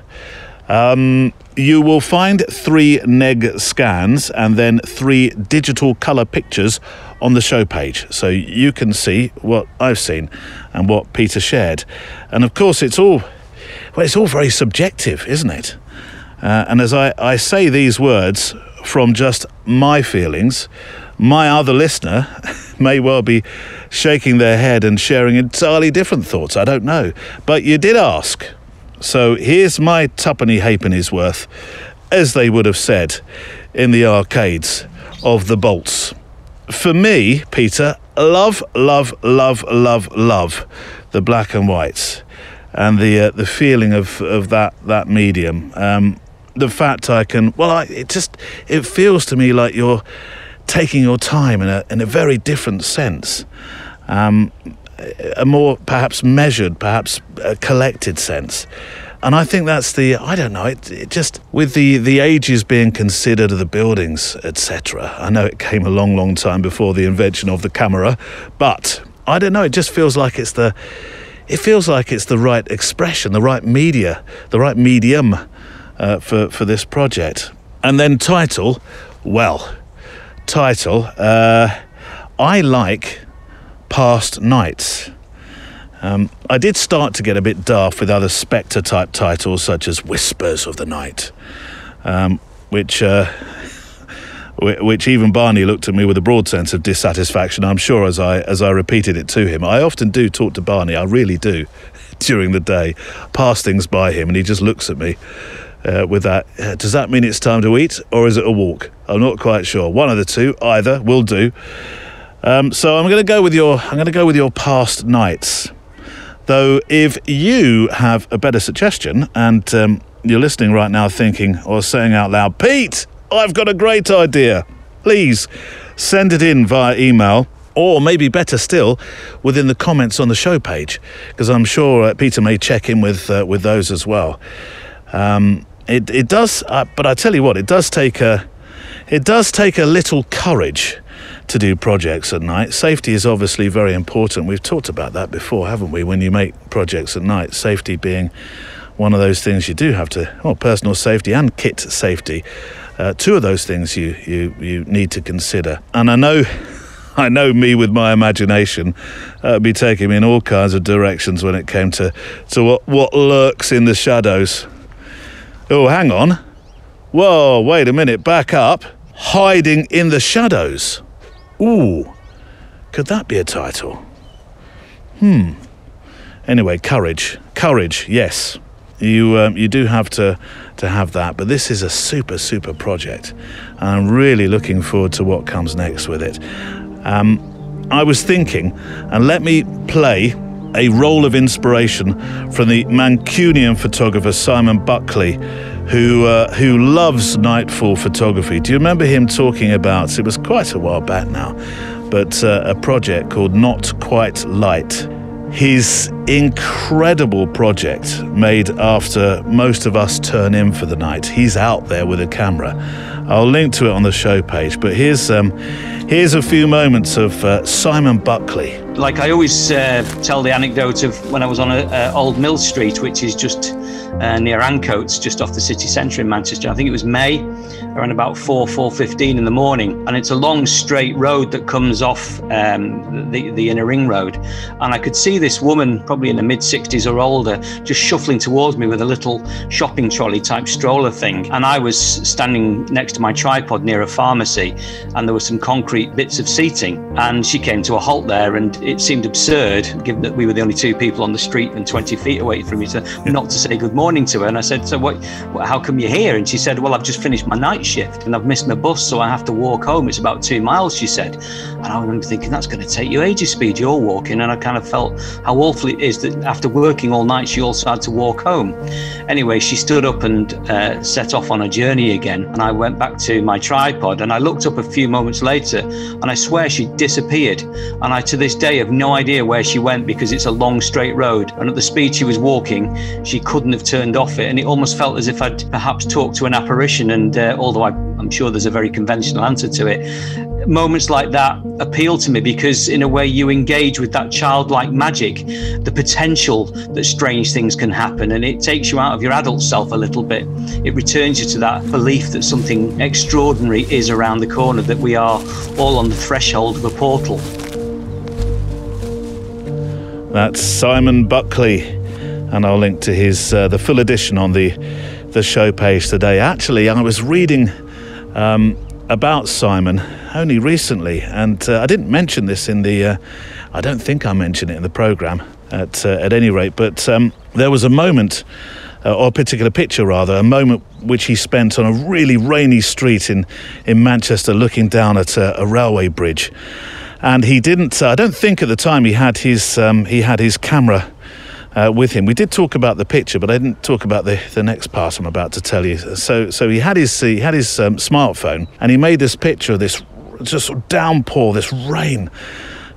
um, you will find three neg scans and then three digital color pictures on the show page so you can see what I've seen and what Peter shared. And of course, it's all well, it's all very subjective, isn't it? Uh, and as I, I say these words from just my feelings, my other listener may well be shaking their head and sharing entirely different thoughts. I don't know. But you did ask. So here's my tuppenny halfpenny's worth, as they would have said in the arcades of the bolts. For me, Peter, love, love, love, love, love the black and whites and the uh, the feeling of, of that that medium. Um, the fact I can, well, I, it just it feels to me like you're taking your time in a in a very different sense. Um, a more perhaps measured, perhaps collected sense. And I think that's the I don't know it, it just with the the ages being considered of the buildings etc. I know it came a long long time before the invention of the camera, but I don't know it just feels like it's the it feels like it's the right expression, the right media, the right medium uh, for for this project. And then title, well, title. Uh, I like past nights. Um, I did start to get a bit daft with other Spectre type titles such as Whispers of the Night, um, which. Uh, which even Barney looked at me with a broad sense of dissatisfaction. I'm sure as I as I repeated it to him, I often do talk to Barney. I really do during the day, pass things by him, and he just looks at me uh, with that. Uh, does that mean it's time to eat, or is it a walk? I'm not quite sure. One of the two, either will do. Um, so I'm going to go with your I'm going to go with your past nights. Though if you have a better suggestion and um, you're listening right now thinking or saying out loud, Pete, I've got a great idea. Please send it in via email or maybe better still, within the comments on the show page, because I'm sure uh, Peter may check in with uh, with those as well. Um, it it does, uh, but I tell you what, it does take a it does take a little courage to do projects at night. Safety is obviously very important. We've talked about that before, haven't we? When you make projects at night, safety being one of those things you do have to, well, personal safety and kit safety. Uh, two of those things you, you, you need to consider. And I know. I know me with my imagination uh, be taking me in all kinds of directions when it came to, to what, what lurks in the shadows. Oh, hang on. Whoa, wait a minute, back up. Hiding in the shadows. Ooh, could that be a title? Hmm. Anyway, courage. Courage, yes. You um, you do have to to have that, but this is a super super project, and I'm really looking forward to what comes next with it. Um, I was thinking, and let me play a roll of inspiration from the Mancunian photographer Simon Buckley, who uh, who loves nightfall photography. Do you remember him talking about? It was quite a while back now, but uh, a project called Not Quite Light. His incredible project made after most of us turn in for the night. He's out there with a camera. I'll link to it on the show page, but here's um, here's a few moments of uh, Simon Buckley. Like I always uh, tell the anecdote of when I was on a, Old Mill Street, which is just uh, near Ancoats, just off the city centre in Manchester. I think it was May, around about four four fifteen in the morning, and it's a long straight road that comes off um, the the inner ring road, and I could see this woman, probably in the mid sixties or older, just shuffling towards me with a little shopping trolley type stroller thing, and I was standing next to my tripod near a pharmacy, and there were some concrete bits of seating, and she came to a halt there, and it seemed absurd, given that we were the only two people on the street and twenty feet away from each other, not to say good morning morning to her and I said, So what, how come you're here? And she said, Well, I've just finished my night shift and I've missed my bus, so I have to walk home. It's about two miles, she said. And I remember thinking, That's going to take you ages speed. You're walking. And I kind of felt how awful it is that after working all night, she also had to walk home. Anyway, she stood up and uh, set off on a journey again. And I went back to my tripod and I looked up a few moments later and I swear she disappeared. And I, to this day, have no idea where she went because it's a long straight road. And at the speed she was walking, she couldn't have turned off it. And it almost felt as if I'd perhaps talked to an apparition. And uh, although I, I'm sure there's a very conventional answer to it, moments like that appeal to me because in a way you engage with that childlike magic the potential that strange things can happen and it takes you out of your adult self a little bit it returns you to that belief that something extraordinary is around the corner that we are all on the threshold of a portal that's simon buckley and I'll link to his uh, the full edition on the the show page today. Actually, I was reading um, about Simon only recently, and uh, I didn't mention this in the. Uh, I don't think I mentioned it in the program at uh, at any rate, but um, there was a moment. Uh, or a particular picture, rather, a moment which he spent on a really rainy street in, in Manchester looking down at a, a railway bridge. And he didn't, uh, I don't think at the time he had his, um, he had his camera uh, with him. We did talk about the picture, but I didn't talk about the, the next part I'm about to tell you. So, so he had his he had his um, smartphone, and he made this picture of this just sort of downpour, this rain.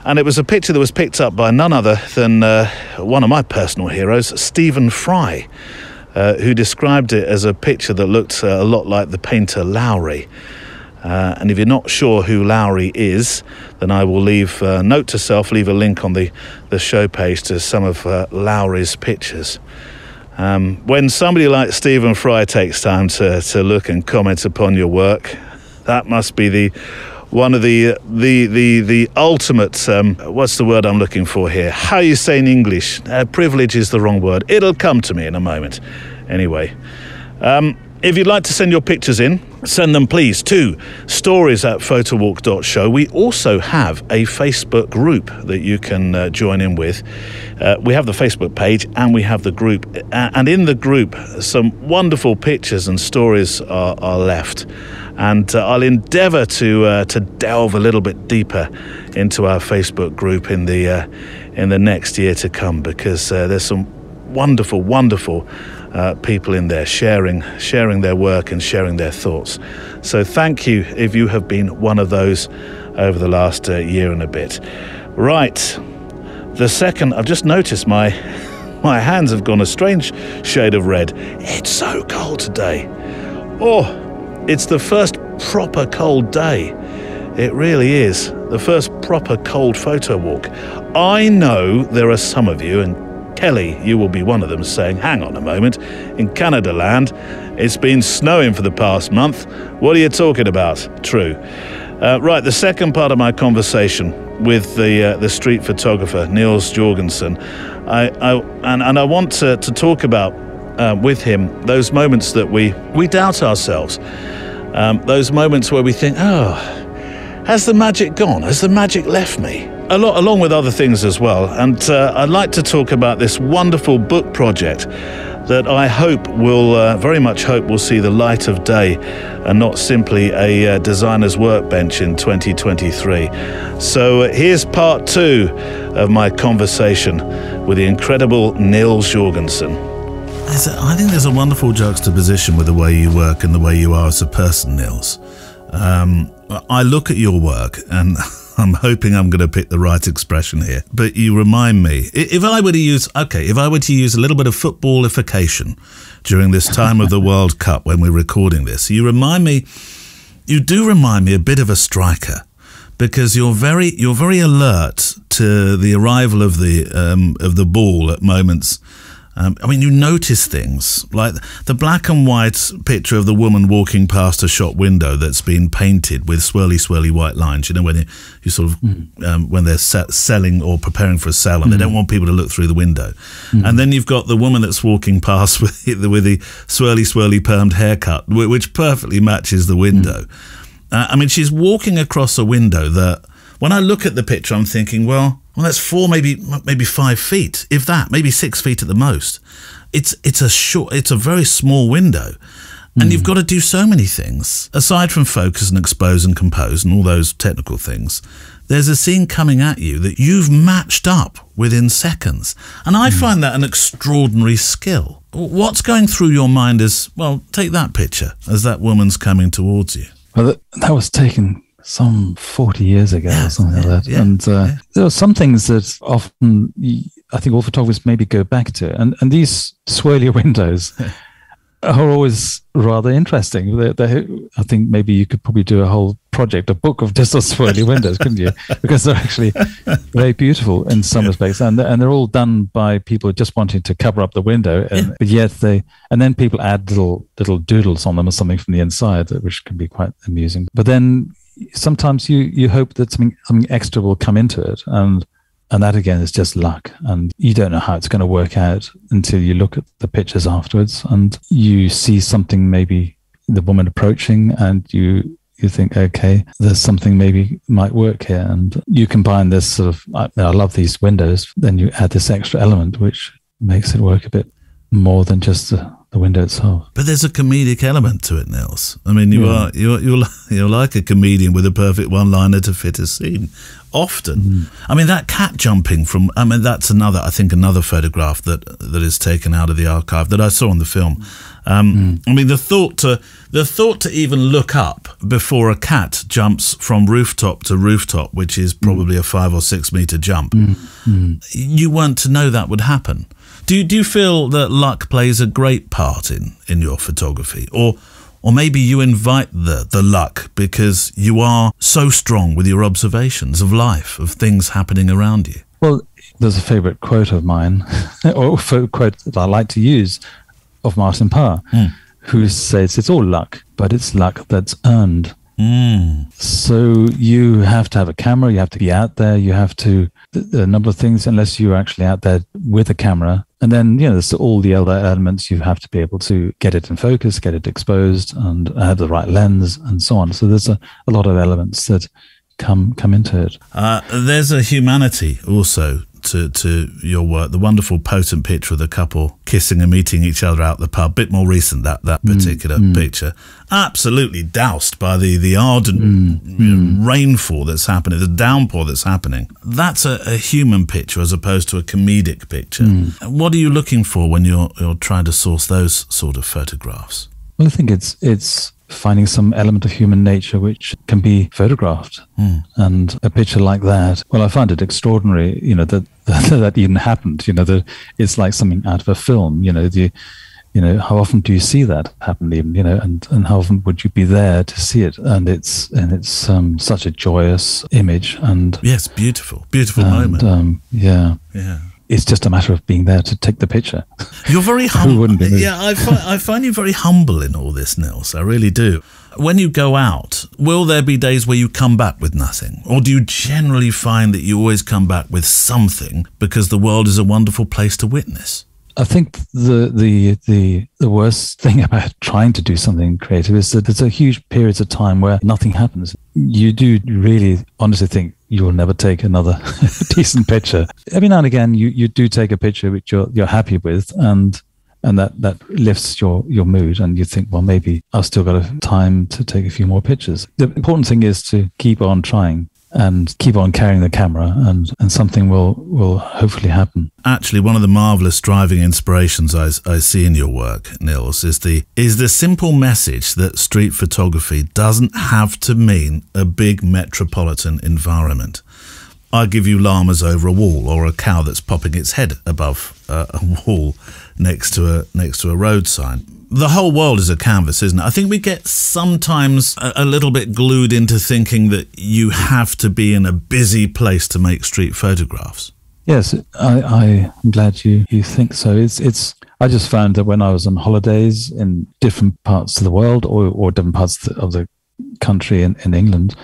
And it was a picture that was picked up by none other than uh, one of my personal heroes, Stephen Fry, uh, who described it as a picture that looked uh, a lot like the painter Lowry. Uh, and if you're not sure who Lowry is, then I will leave a uh, note to self, leave a link on the, the show page to some of uh, Lowry's pictures. Um, when somebody like Stephen Fry takes time to, to look and comment upon your work, that must be the one of the the the the ultimate um, what's the word I'm looking for here? How you say in English? Uh, privilege is the wrong word. It'll come to me in a moment. Anyway. Um, if you'd like to send your pictures in, send them please to stories at photowalk.show. We also have a Facebook group that you can uh, join in with. Uh, we have the Facebook page and we have the group. And in the group, some wonderful pictures and stories are, are left. And uh, I'll endeavour to uh, to delve a little bit deeper into our Facebook group in the uh, in the next year to come because uh, there's some wonderful, wonderful uh, people in there sharing sharing their work and sharing their thoughts. So thank you if you have been one of those over the last uh, year and a bit. Right, the second I've just noticed my my hands have gone a strange shade of red. It's so cold today. Oh, it's the first proper cold day. It really is. The first proper cold photo walk. I know there are some of you, and Kelly, you will be one of them, saying, Hang on a moment, in Canada land, it's been snowing for the past month. What are you talking about? True. Uh, right, the second part of my conversation with the uh, the street photographer Nils Jorgensen, I, I and, and I want to, to talk about uh, with him those moments that we we doubt ourselves, um, those moments where we think, oh, has the magic gone? Has the magic left me? a lot, along with other things as well. And uh, I'd like to talk about this wonderful book project that I hope will uh, very much hope will see the light of day and not simply a uh, designer's workbench in 2023. So uh, here's part two of my conversation with the incredible Nils Jorgensen. I think there's a wonderful juxtaposition with the way you work and the way you are as a person, Nils. Um, I look at your work and I'm hoping I'm going to pick the right expression here. But you remind me, if I were to use, okay, if I were to use a little bit of footballification during this time of the World Cup when we're recording this, you remind me, you do remind me a bit of a striker because you're very you're very alert to the arrival of the um, of the ball at moments um, I mean, you notice things like the black and white picture of the woman walking past a shop window that's been painted with swirly, swirly white lines. You know, when you, you sort of mm. um, when they're se- selling or preparing for a sale, and mm. they don't want people to look through the window. Mm. And then you've got the woman that's walking past with the, with the swirly, swirly permed haircut, which perfectly matches the window. Uh, I mean, she's walking across a window that, when I look at the picture, I'm thinking, well well, that's four, maybe maybe five feet, if that, maybe six feet at the most. It's it's a short, it's a very small window, and mm. you've got to do so many things aside from focus and expose and compose and all those technical things. There's a scene coming at you that you've matched up within seconds, and I mm. find that an extraordinary skill. What's going through your mind is well, take that picture as that woman's coming towards you. Well, that, that was taken some 40 years ago yeah, or something like that. Yeah, and uh, yeah. there are some things that often I think all photographers maybe go back to. And, and these swirly windows are always rather interesting. They're, they're, I think maybe you could probably do a whole project, a book of just those swirly windows, couldn't you? Because they're actually very beautiful in some respects, and and they're all done by people just wanting to cover up the window, and, but yet they and then people add little little doodles on them or something from the inside, which can be quite amusing. But then sometimes you you hope that something something extra will come into it and and that again is just luck. And you don't know how it's going to work out until you look at the pictures afterwards and you see something maybe the woman approaching and you you think okay there's something maybe might work here. And you combine this sort of I, I love these windows then you add this extra element which makes it work a bit more than just the window itself. But there's a comedic element to it, Nils. I mean, you yeah. are you're, you're you're like a comedian with a perfect one-liner to fit a scene. Often, mm. I mean, that cat jumping from. I mean, that's another. I think another photograph that that is taken out of the archive that I saw in the film. Um, mm. I mean, the thought to the thought to even look up before a cat jumps from rooftop to rooftop, which is probably mm. a five or six meter jump. Mm. You weren't to know that would happen. Do, do you feel that luck plays a great part in, in your photography? Or or maybe you invite the, the luck because you are so strong with your observations of life, of things happening around you. Well, there's a favorite quote of mine, or quote that I like to use of Martin Parr, mm. who says it's all luck, but it's luck that's earned. Mm. So you have to have a camera, you have to be out there, you have to a number of things unless you're actually out there with a camera. And then, you know, there's all the other elements. You have to be able to get it in focus, get it exposed, and have the right lens, and so on. So there's a, a lot of elements that come come into it. Uh, there's a humanity also to, to your work. The wonderful, potent picture of the couple kissing and meeting each other out the pub. Bit more recent that that mm, particular mm, picture. Absolutely doused by the the ardent mm, you know, mm. rainfall that's happening, the downpour that's happening. That's a, a, human picture as opposed to a comedic picture. Mm. What are you looking for when you're you're trying to source those sort of photographs? Well, I think it's it's finding some element of human nature which can be photographed. Mm. And a picture like that, well, I find it extraordinary, you know, that that even happened. You know, that it's like something out of a film. You know, the you know how often do you see that happen even you know and and how often would you be there to see it and it's and it's um, such a joyous image and yes beautiful beautiful and, moment um, yeah yeah it's just a matter of being there to take the picture. You're very humble. yeah, I find, I find you very humble in all this, Nils. I really do. When you go out, will there be days where you come back with nothing? Or do you generally find that you always come back with something because the world is a wonderful place to witness? I think the the the the worst thing about trying to do something creative is that there's a huge periods of time where nothing happens. You do really honestly think you'll never take another decent picture. Every now and again, you, you do take a picture which you're you're happy with, and and that that lifts your your mood and you think well maybe i've still got a time to take a few more pictures the important thing is to keep on trying and keep on carrying the camera and, and something will, will hopefully happen. Actually, one of the marvelous driving inspirations I, I see in your work, Nils, is the, is the simple message that street photography doesn't have to mean a big metropolitan environment. I give you llamas over a wall or a cow that's popping its head above uh, a wall next to a next to a road sign the whole world is a canvas, isn't it? I think we get sometimes a, a, little bit glued into thinking that you have to be in a busy place to make street photographs. Yes, I, am glad you, you think so. It's it's. I just found that when I was on holidays in different parts of the world or, or different parts of the, of the country in, in England,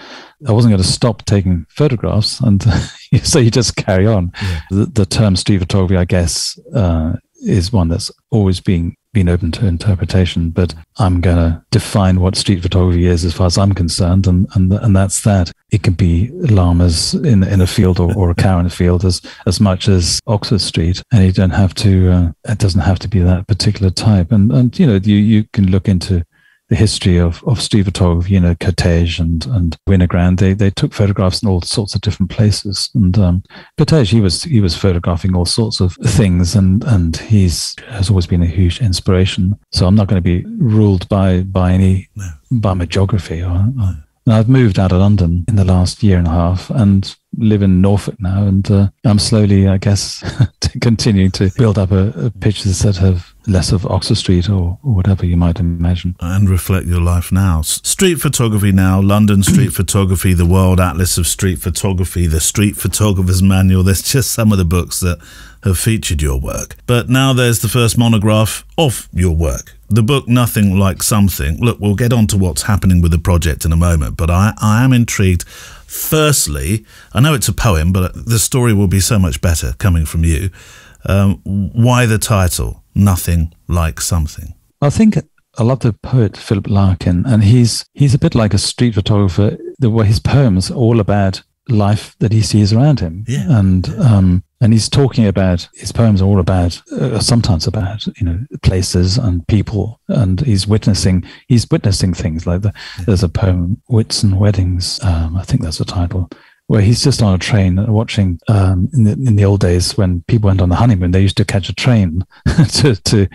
I wasn't going to stop taking photographs, and so you just carry on. Yeah. The, the, term street photography, I guess, uh, is one that's always been been open to interpretation, but I'm going to define what street photography is as far as I'm concerned, and and and that's that. It can be llamas in in a field or, or a cow in a field as as much as Oxford Street, and you don't have to. Uh, it doesn't have to be that particular type, and and you know you you can look into the history of, of photography, you know, Kertész and, and Winogrand, they, they took photographs in all sorts of different places. And um, Kertész, he was, he was photographing all sorts of things and, and he's has always been a huge inspiration. So I'm not going to be ruled by, by any, no. by my geography. Or, or, now, I've moved out of London in the last year and a half and live in Norfolk now. And uh, I'm slowly, I guess, continuing to build up a, a pictures that have less of Oxford Street or, or, whatever you might imagine. And reflect your life now. Street photography now, London Street Photography, the World Atlas of Street Photography, the Street Photographer's Manual. There's just some of the books that have featured your work. But now there's the first monograph of your work. The book Nothing Like Something. Look, we'll get on to what's happening with the project in a moment, but I, I am intrigued. Firstly, I know it's a poem, but the story will be so much better coming from you. Um, why the title, Nothing Like Something? I think I love the poet Philip Larkin, and he's he's a bit like a street photographer. The his poems are all about life that he sees around him, yeah. and um, and he's talking about his poems are all about uh, sometimes about you know places and people, and he's witnessing he's witnessing things like the, yeah. there's a poem Whitsun Weddings, um, I think that's the title, where he's just on a train watching um, in, the, in the old days when people went on the honeymoon they used to catch a train to, to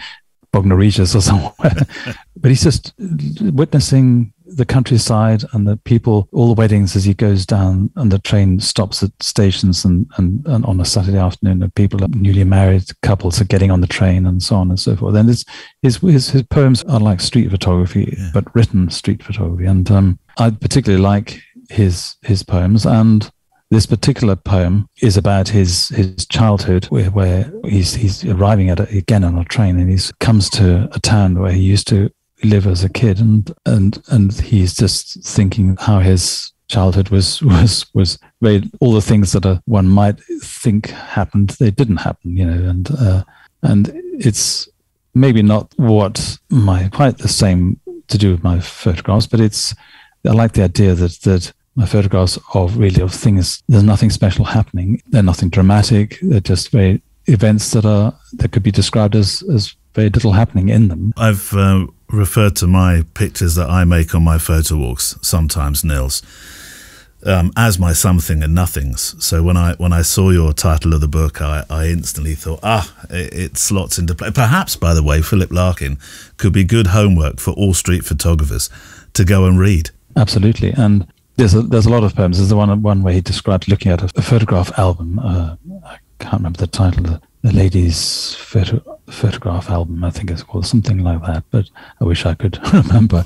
Bognor Regis or somewhere but he's just witnessing the countryside and the people all the weddings as he goes down and the train stops at stations and, and, and on a Saturday afternoon and people newly married couples are getting on the train and so on and so forth. And his his his, his poems are like street photography yeah. but written street photography. And um, I particularly like his his poems. And this particular poem is about his his childhood where, where he's he's arriving at a, again on a train and he comes to a town where he used to live as a kid and and and he's just thinking how his childhood was was was very all the things that a, one might think happened they didn't happen you know and uh, and it's maybe not what my quite the same to do with my photographs but it's I like the idea that that my photographs of really of things. There's nothing special happening. They're nothing dramatic. They're just very events that are that could be described as as very little happening in them. I've uh, referred to my pictures that I make on my photo walks sometimes, Nils. Um, as my something and nothings. So when I when I saw your title of the book, I, I instantly thought, ah, it, it, slots into play. Perhaps, by the way, Philip Larkin could be good homework for all street photographers to go and read. Absolutely, and there's a, there's a lot of poems. There's the one one where he described looking at a, a photograph album. Uh, I can't remember the title. The, lady's photo, photograph album, I think it's called something like that. But I wish I could remember.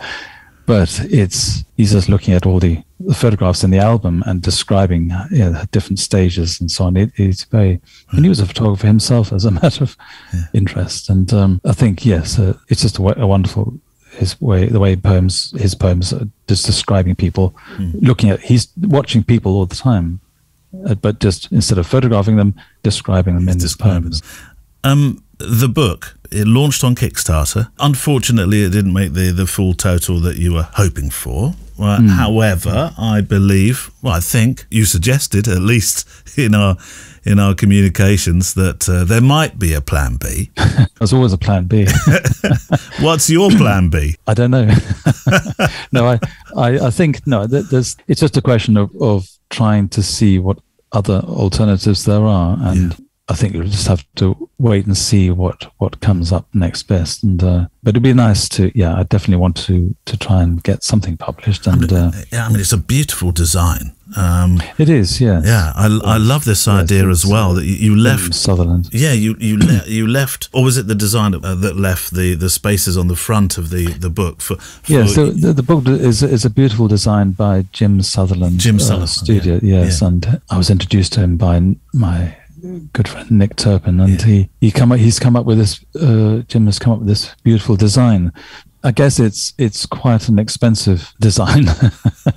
But it's he's just looking at all the, the photographs in the album and describing you know, different stages and so on. It, it's very, and he was a photographer himself as a matter of yeah. interest. And um, I think yes, uh, it's just a, a wonderful his way, the way poems, his poems are just describing people, mm. looking at, he's watching people all the time, but just instead of photographing them, describing them in this poem. Um, the book it launched on Kickstarter. Unfortunately, it didn't make the, the full total that you were hoping for. Uh, Hmm. However, I believe, well, I think you suggested, at least in our in our communications, that uh, there might be a plan B. There's always a plan B. What's your plan B? I don't know. no, I, I, I think no. There's. It's just a question of of trying to see what other alternatives there are, and I think you'll just have to wait and see what what comes up next best. And uh, but it'd be nice to. Yeah, I definitely want to to try and get something published. And uh, Yeah, I mean, it's a beautiful design. Um, it is. Yeah. yeah, I, I love this idea as well that you, you left Sutherland. Yeah, you you le- you left, or was it the designer uh, that left the, the spaces on the front of the, the book for? for Yeah, so the, the book is is a beautiful design by Jim Sutherland. Jim uh, Sutherland, studio. yeah, Yes, yeah. and I was introduced to him by my good friend Nick Turpin, and he he come up, he's come up with this. Uh, Jim has come up with this beautiful design. I guess it's it's quite an expensive design.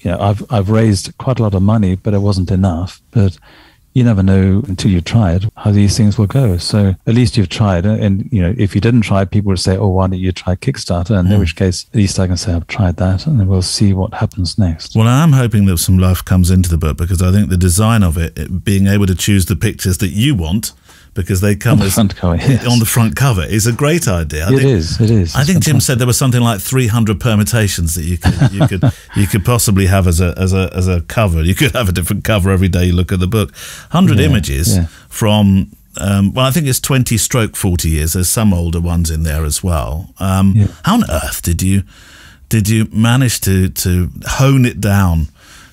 you know, I've I've raised quite a lot of money, but it wasn't enough. But you never know until you try it how these things will go. So at least you've tried. Uh, and, you know, if you didn't try, people would say, oh, why don't you try Kickstarter? And in hmm. which case, at least I can say I've tried that and we'll see what happens next. Well, I am hoping that some life comes into the book because I think the design of it, it being able to choose the pictures that you want because they come On the as front cover, yes. on the front cover is a great idea. I It think, is, it is. I think Jim said there was something like 300 permutations that you could you could you could possibly have as a as a as a cover. You could have a different cover every day you look at the book. 100 Yeah, images yeah. from um, well, I think it's 20 stroke 40 years. There's some older ones in there as well. Um, Yeah. How on earth did you did you manage to to hone it down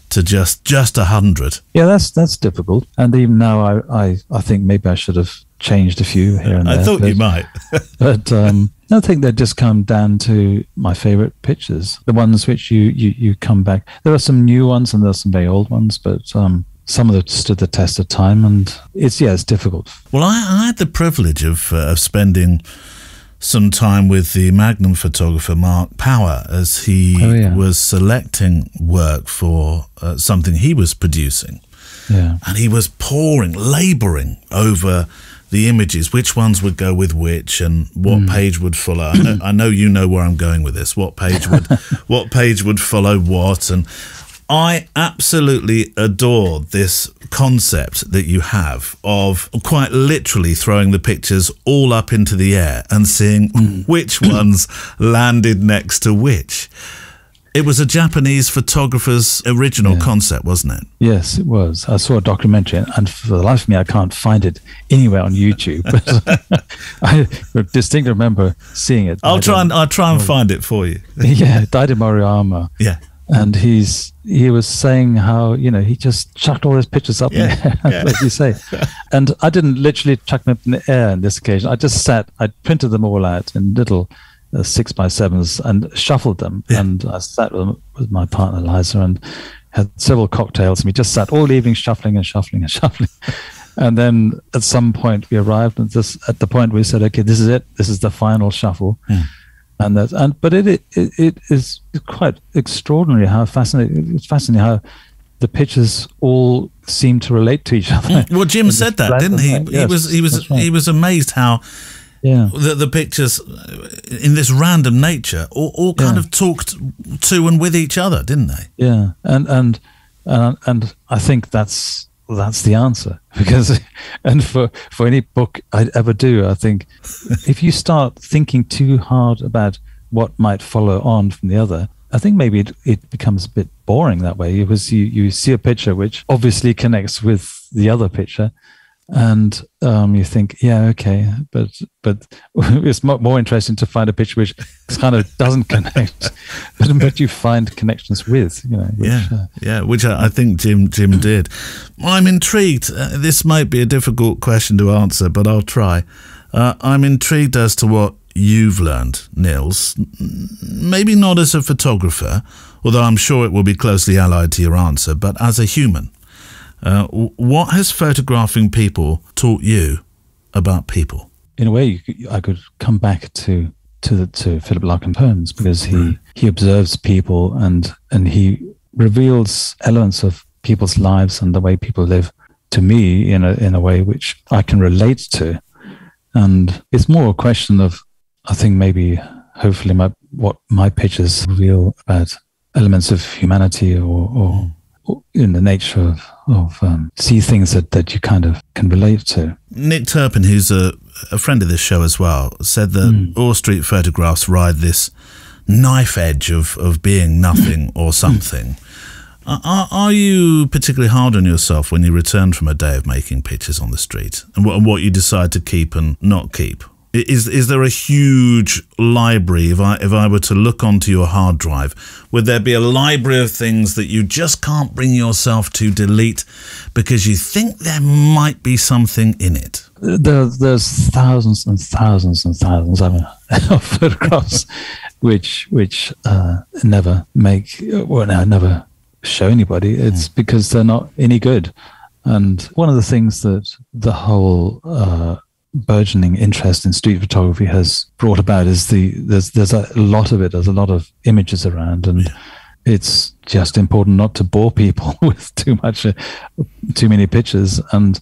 to just just a hundred? Yeah, that's that's difficult. And even now, I, I, I think maybe I should have changed a few here and there. I thought but, you might. but um, I think they just come down to my favorite pictures, the ones which you, you, you come back. There are some new ones and there's some very old ones, but um, some of them stood the test of time. And it's yeah, it's difficult. Well, I, I had the privilege of, uh, of spending some time with the Magnum photographer Mark Power as he Oh, yeah. was selecting work for uh, something he was producing. Yeah, And he was poring, laboring over the images, which ones would go with which, and what Hmm. page would follow. I know, I know you know where I'm going with this. What page would what page would follow what, and I absolutely adore this concept that you have of quite literally throwing the pictures all up into the air and seeing Hmm. which ones landed next to which. It was a Japanese photographer's original concept, wasn't it? yes, it was. I saw a documentary, and for the life of me, I can't find it anywhere on YouTube. But I distinctly remember seeing it. I'll try and I'll try and find it for you. yeah, Daido Moriyama. Yeah. And he's he was saying how you know he just chucked all his pictures up in the air, yeah. like you say. And I didn't literally chuck them up in the air on this occasion. I just sat, I printed them all out in little uh, six by sevens and shuffled them. Yeah. And I sat with, with my partner Liza and had several cocktails, and we just sat all evening shuffling and shuffling and shuffling. And then at some point we arrived at this at the point where we said, okay, this is it. This is the final shuffle and that and but it it, it is quite extraordinary how fascinating it's fascinating how the pictures all seem to relate to each other. Well, Jim said that, didn't he? white. he was he was right. he was amazed how yeah, the, the pictures uh, in this random nature all, all kind Yeah. of talked to and with each other, didn't they? yeah, and and and and I think that's that's the answer because and for for any book I'd ever do, I think if you start thinking too hard about what might follow on from the other. I think maybe it, it becomes a bit boring that way because you, you see a picture which obviously connects with the other picture and um, you think, yeah, okay, but but it's more interesting to find a picture which kind of doesn't connect, but, but you find connections with, you know. Which, Yeah, uh, yeah, which I, I think Jim Jim did. I'm intrigued. Uh, this might be a difficult question to answer, but I'll try. Uh, I'm intrigued as to what you've learned, Nils. Maybe not as a photographer, although I'm sure it will be closely allied to your answer, but as a human. Uh, what has photographing people taught you about people? in a way, could, I could come back to to the, to Philip Larkin Poems because he he observes people and and he reveals elements of people's lives and the way people live to me in a in a way which I can relate to, And it's more a question of, I think maybe, hopefully, my, what my pictures reveal about elements of humanity or, or, or in the nature of, of um, see things that, that you kind of can relate to. Nick Turpin, who's a, a friend of this show as well, said that mm. All Street photographs ride this knife edge of, of being nothing or something. Are, are you particularly hard on yourself when you return from a day of making pictures on the street and what, and what you decide to keep and not keep? Is is there a huge library? If I if I were to look onto your hard drive, would there be a library of things that you just can't bring yourself to delete because you think there might be something in it? There, there's thousands and thousands and thousands of photographs, which which uh, never make well, no, never show anybody. It's mm. because they're not any good. And one of the things that the whole uh, burgeoning interest in street photography has brought about is the there's there's a lot of it. There's a lot of images around, and yeah. it's just important not to bore people with too much, uh, too many pictures, and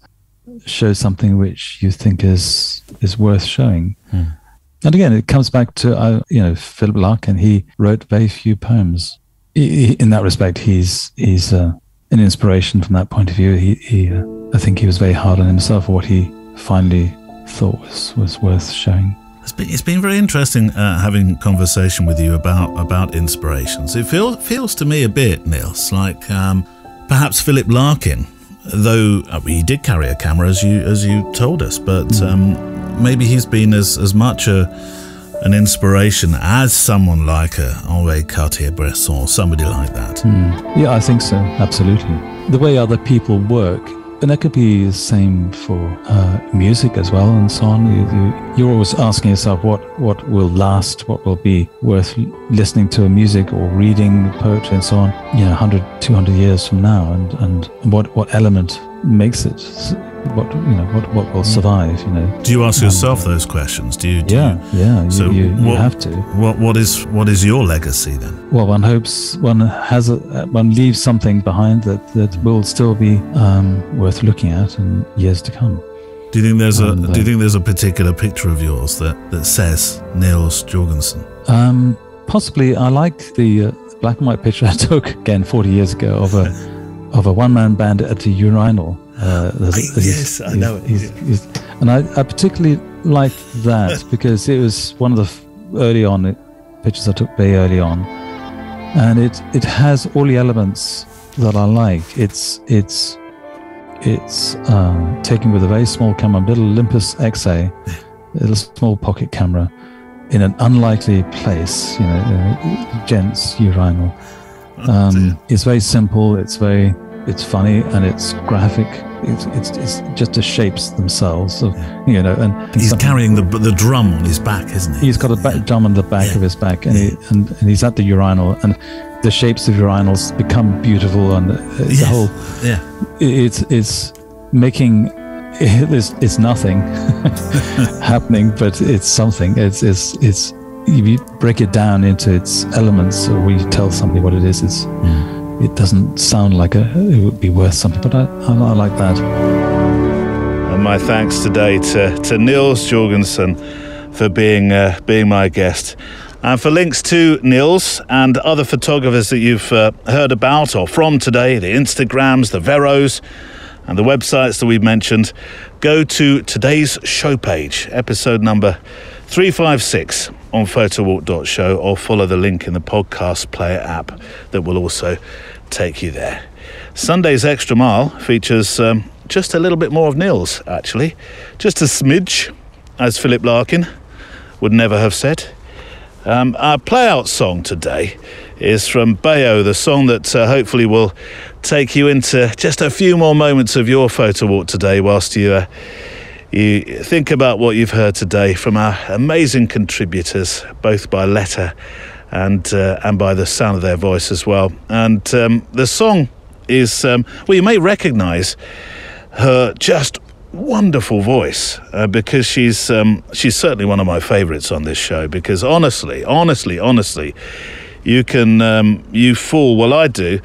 show something which you think is is worth showing. Mm. And again, it comes back to uh, you know Philip Larkin. He wrote very few poems he, in that respect, he's he's uh, an inspiration from that point of view. He, he uh, I think he was very hard on himself. For what he finally thought was was worth showing. It's been, it's been very interesting uh, having conversation with you about about inspirations. It feels feels to me a bit, Nils, like um, perhaps Philip Larkin, though uh, he did carry a camera as you as you told us, but mm. um, maybe he's been as as much a an inspiration as someone like a Henri Cartier-Bresson or somebody like that. Mm. Yeah, I think so. Absolutely. The way other people work, and that could be the same for uh, music as well, and so on. You, are always asking yourself what what will last, what will be worth listening to a music or reading poetry and so on. You know, 100, 200 years from now, and and what what element makes it what you know what what will survive you know? Do you ask yourself um, those questions? Do you do yeah you, yeah so you, you, what, have to. what what is what is your legacy then? Well one hopes one has a one leaves something behind that that will still be um, worth looking at in years to come. Do you think there's a do you think there's a particular picture of yours that that says Nils Jorgensen? Um possibly. I like the uh, black and white picture i took again 40 years ago of a of a one-man band at the urinal uh, yes, I know it. And I, I, particularly liked that because it was one of the f- early on pictures I took very early on, and it it has all the elements that I like. It's it's it's um, taken with a very small camera, a little Olympus XA, a little small pocket camera, in an unlikely place. You know, uh, gents urinal. Um, it's very simple. It's very it's funny and it's graphic. It's, it's, it's just the shapes themselves, of, you know. And he's carrying the the drum on his back, isn't he? He's got a back, drum on the back yeah. of his back, and, yeah. he, and, and he's at the urinal, and the shapes of urinals become beautiful, and yes. whole. Yeah, it's it's making it's, it's nothing happening, but it's something. It's it's it's if you break it down into its elements, or we tell somebody what it is, it's. Mm it doesn't sound like a, it would be worth something, but I, I, I like that. And my thanks today to, to Nils Jorgensen for being, uh, being my guest. And for links to Nils and other photographers that you've uh, heard about or from today, the Instagrams, the Veros, and the websites that we've mentioned, go to today's show page, episode number 356 on photowalk.show or follow the link in the podcast player app that will also take you there. Sunday's Extra Mile features um, just a little bit more of Nils, actually. Just a smidge, as Philip Larkin would never have said. Um, our playout song today is from Bayo, the song that uh, hopefully will take you into just a few more moments of your photo walk today whilst you. Uh, you think about what you've heard today from our amazing contributors, both by letter and uh, and by the sound of their voice as well. And um, the song is um, well, you may recognise her just wonderful voice uh, because she's um, she's certainly one of my favourites on this show. Because honestly, honestly, honestly, you can um, you fall. Well, I do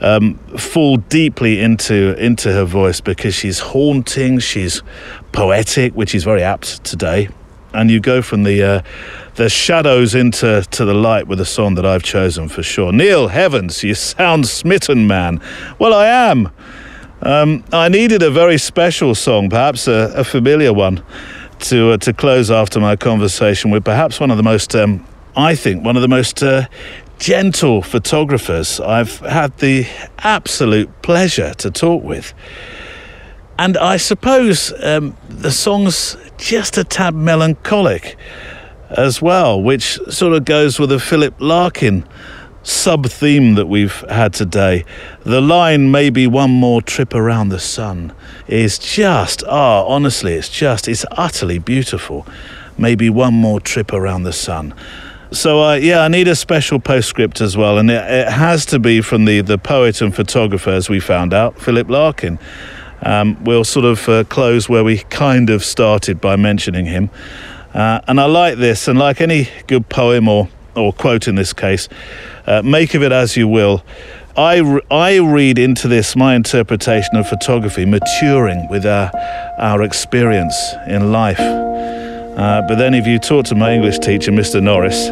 um, fall deeply into into her voice because she's haunting, she's poetic, which is very apt today, and you go from the uh, the shadows into to the light with a song that I've chosen for sure. Neil Heavens, you sound smitten, man. Well, I am. Um, I needed a very special song, perhaps a, a familiar one, to uh, to close after my conversation with perhaps one of the most, um, I think, one of the most uh, gentle photographers I've had the absolute pleasure to talk with. And I suppose um, the song's just a tad melancholic as well, which sort of goes with the Philip Larkin sub theme that we've had today. The line, maybe one more trip around the sun, is just, ah, oh, honestly, it's just, it's utterly beautiful. Maybe one more trip around the sun. So, uh, yeah, I need a special postscript as well, and it, it, has to be from the, the poet and photographer, as we found out, Philip Larkin. Um, we'll sort of uh, close where we kind of started by mentioning him. Uh, and I like this, and like any good poem or, or quote in this case, uh, make of it as you will. I, re- I read into this my interpretation of photography maturing with our, our experience in life. Uh, but then if you talk to my English teacher, Mr. Norris,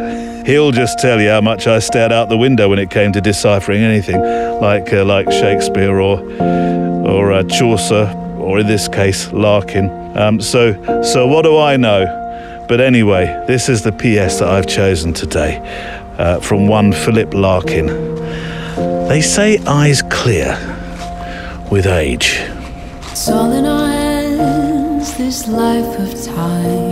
he'll just tell you how much I stared out the window when it came to deciphering anything like, uh, like Shakespeare or, or uh, Chaucer, or in this case, Larkin. Um, so, so what do I know? But anyway, this is the PS that I've chosen today uh, from one Philip Larkin. They say eyes clear with age. It's all in our hands, this life of time.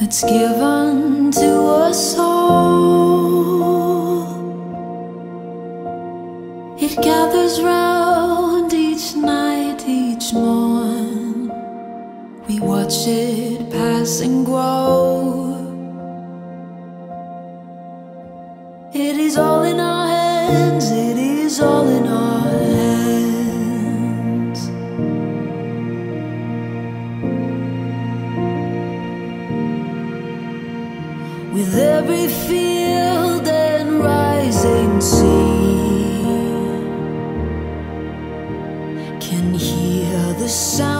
That's given to us all. It gathers round each night, each morn. We watch it pass and grow. It is all in our hands, it is all in our hands. With every field and rising sea, can hear the sounds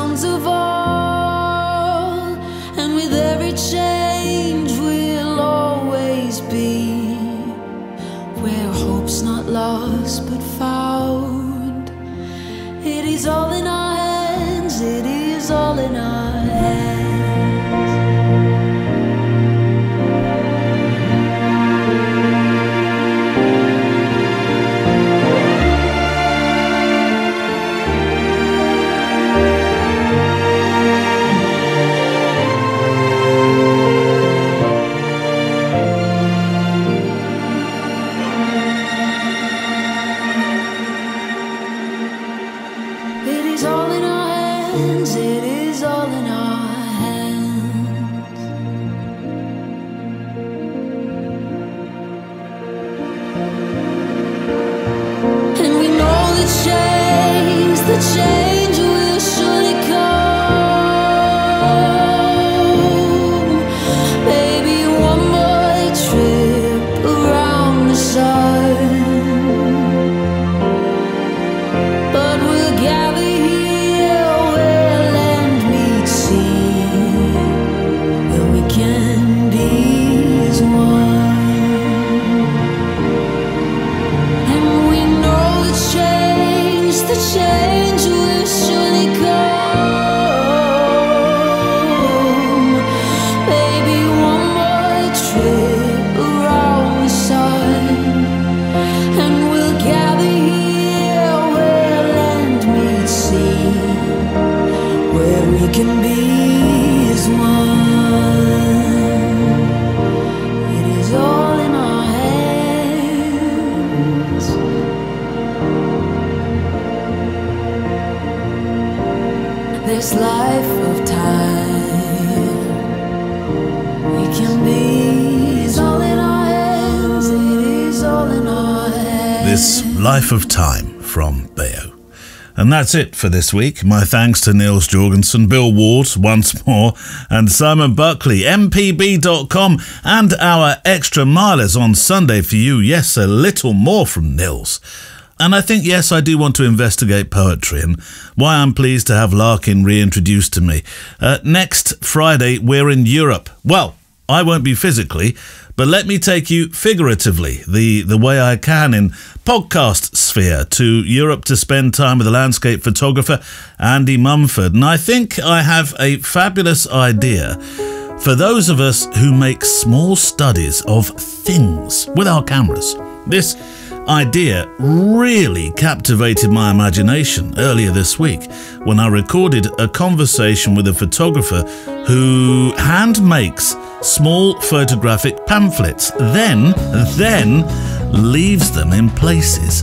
that's it for this week. My thanks to Nils Jorgensen, Bill Ward once more, and Simon Buckley, mpb.com, and our extra milers on Sunday for you. Yes, a little more from Nils. And I think, yes, I do want to investigate poetry and why I'm pleased to have Larkin reintroduced to me. Uh, next Friday, we're in Europe. Well, I won't be physically, but let me take you figuratively, the, the way I can in podcast sphere, to Europe to spend time with the landscape photographer Andy Mumford. And I think I have a fabulous idea for those of us who make small studies of things with our cameras. This idea really captivated my imagination earlier this week when I recorded a conversation with a photographer who hand makes small photographic pamphlets, then, then leaves them in places,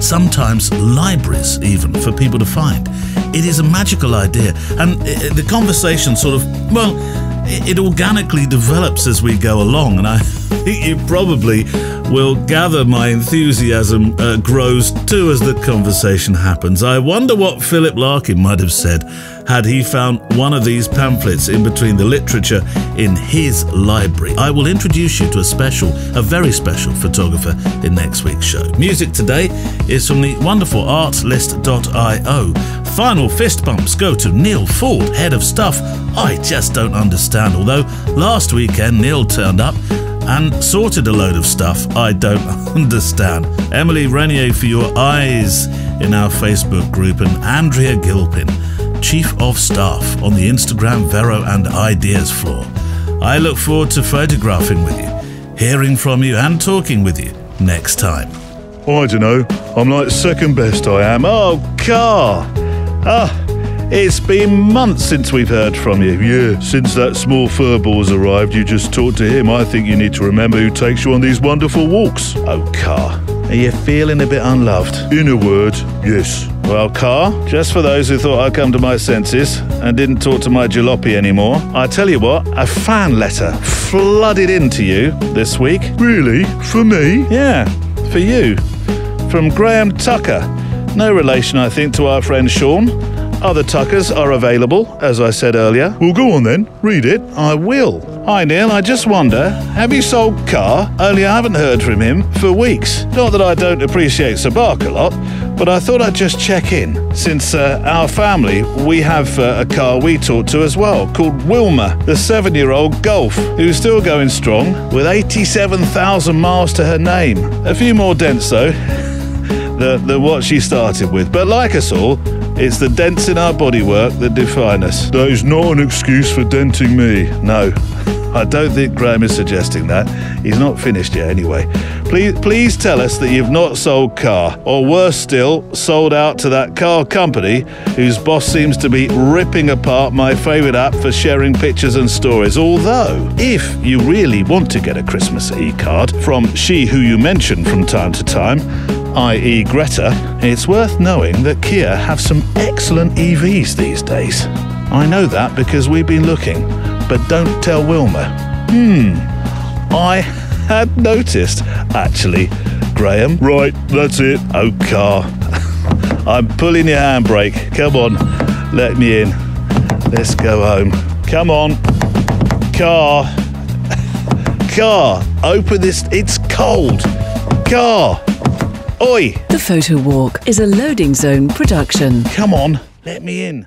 sometimes libraries even, for people to find. It is a magical idea, and the conversation sort of, well, it organically develops as we go along, and I think you probably will gather my enthusiasm uh, grows too as the conversation happens. I wonder what Philip Larkin might have said had he found one of these pamphlets in between the literature in his library. I will introduce you to a special, a very special photographer in next week's show. Music today is from the wonderful artlist.io. Final fist bumps go to Neil Ford, head of stuff I just don't understand. Although last weekend Neil turned up and sorted a load of stuff I don't understand. Emily Renier for your eyes in our Facebook group, and Andrea Gilpin, Chief of Staff on the Instagram Vero and Ideas floor. I look forward to photographing with you, hearing from you, and talking with you next time. I don't know. I'm like second best, I am. Oh, car! Ah, it's been months since we've heard from you. Yeah, since that small furball's arrived, you just talked to him. I think you need to remember who takes you on these wonderful walks. Oh, Car, are you feeling a bit unloved? In a word, yes. Well, Car, just for those who thought I'd come to my senses and didn't talk to my jalopy anymore, I tell you what, a fan letter flooded into you this week. Really? For me? Yeah, for you. From Graham Tucker. No relation, I think, to our friend Sean. Other Tuckers are available, as I said earlier. Well, go on then. Read it. I will. Hi, Neil. I just wonder have you sold Car? Only I haven't heard from him for weeks. Not that I don't appreciate Sabak a lot, but I thought I'd just check in. Since uh, our family, we have uh, a car we talk to as well, called Wilma, the seven year old Golf, who's still going strong with 87,000 miles to her name. A few more dents, though. than what she started with. But like us all, it's the dents in our bodywork that define us. That is not an excuse for denting me. No. I don't think Graham is suggesting that. He's not finished yet anyway. Please please tell us that you've not sold car, or worse still, sold out to that car company whose boss seems to be ripping apart my favourite app for sharing pictures and stories. Although, if you really want to get a Christmas e-card from she who you mention from time to time, i.e., Greta, it's worth knowing that Kia have some excellent EVs these days. I know that because we've been looking, but don't tell Wilma. Hmm, I had noticed, actually, Graham. Right, that's it. Oh, car. I'm pulling your handbrake. Come on, let me in. Let's go home. Come on. Car. Car, open this. It's cold. Car. Oi! The Photo Walk is a loading zone production. Come on, let me in.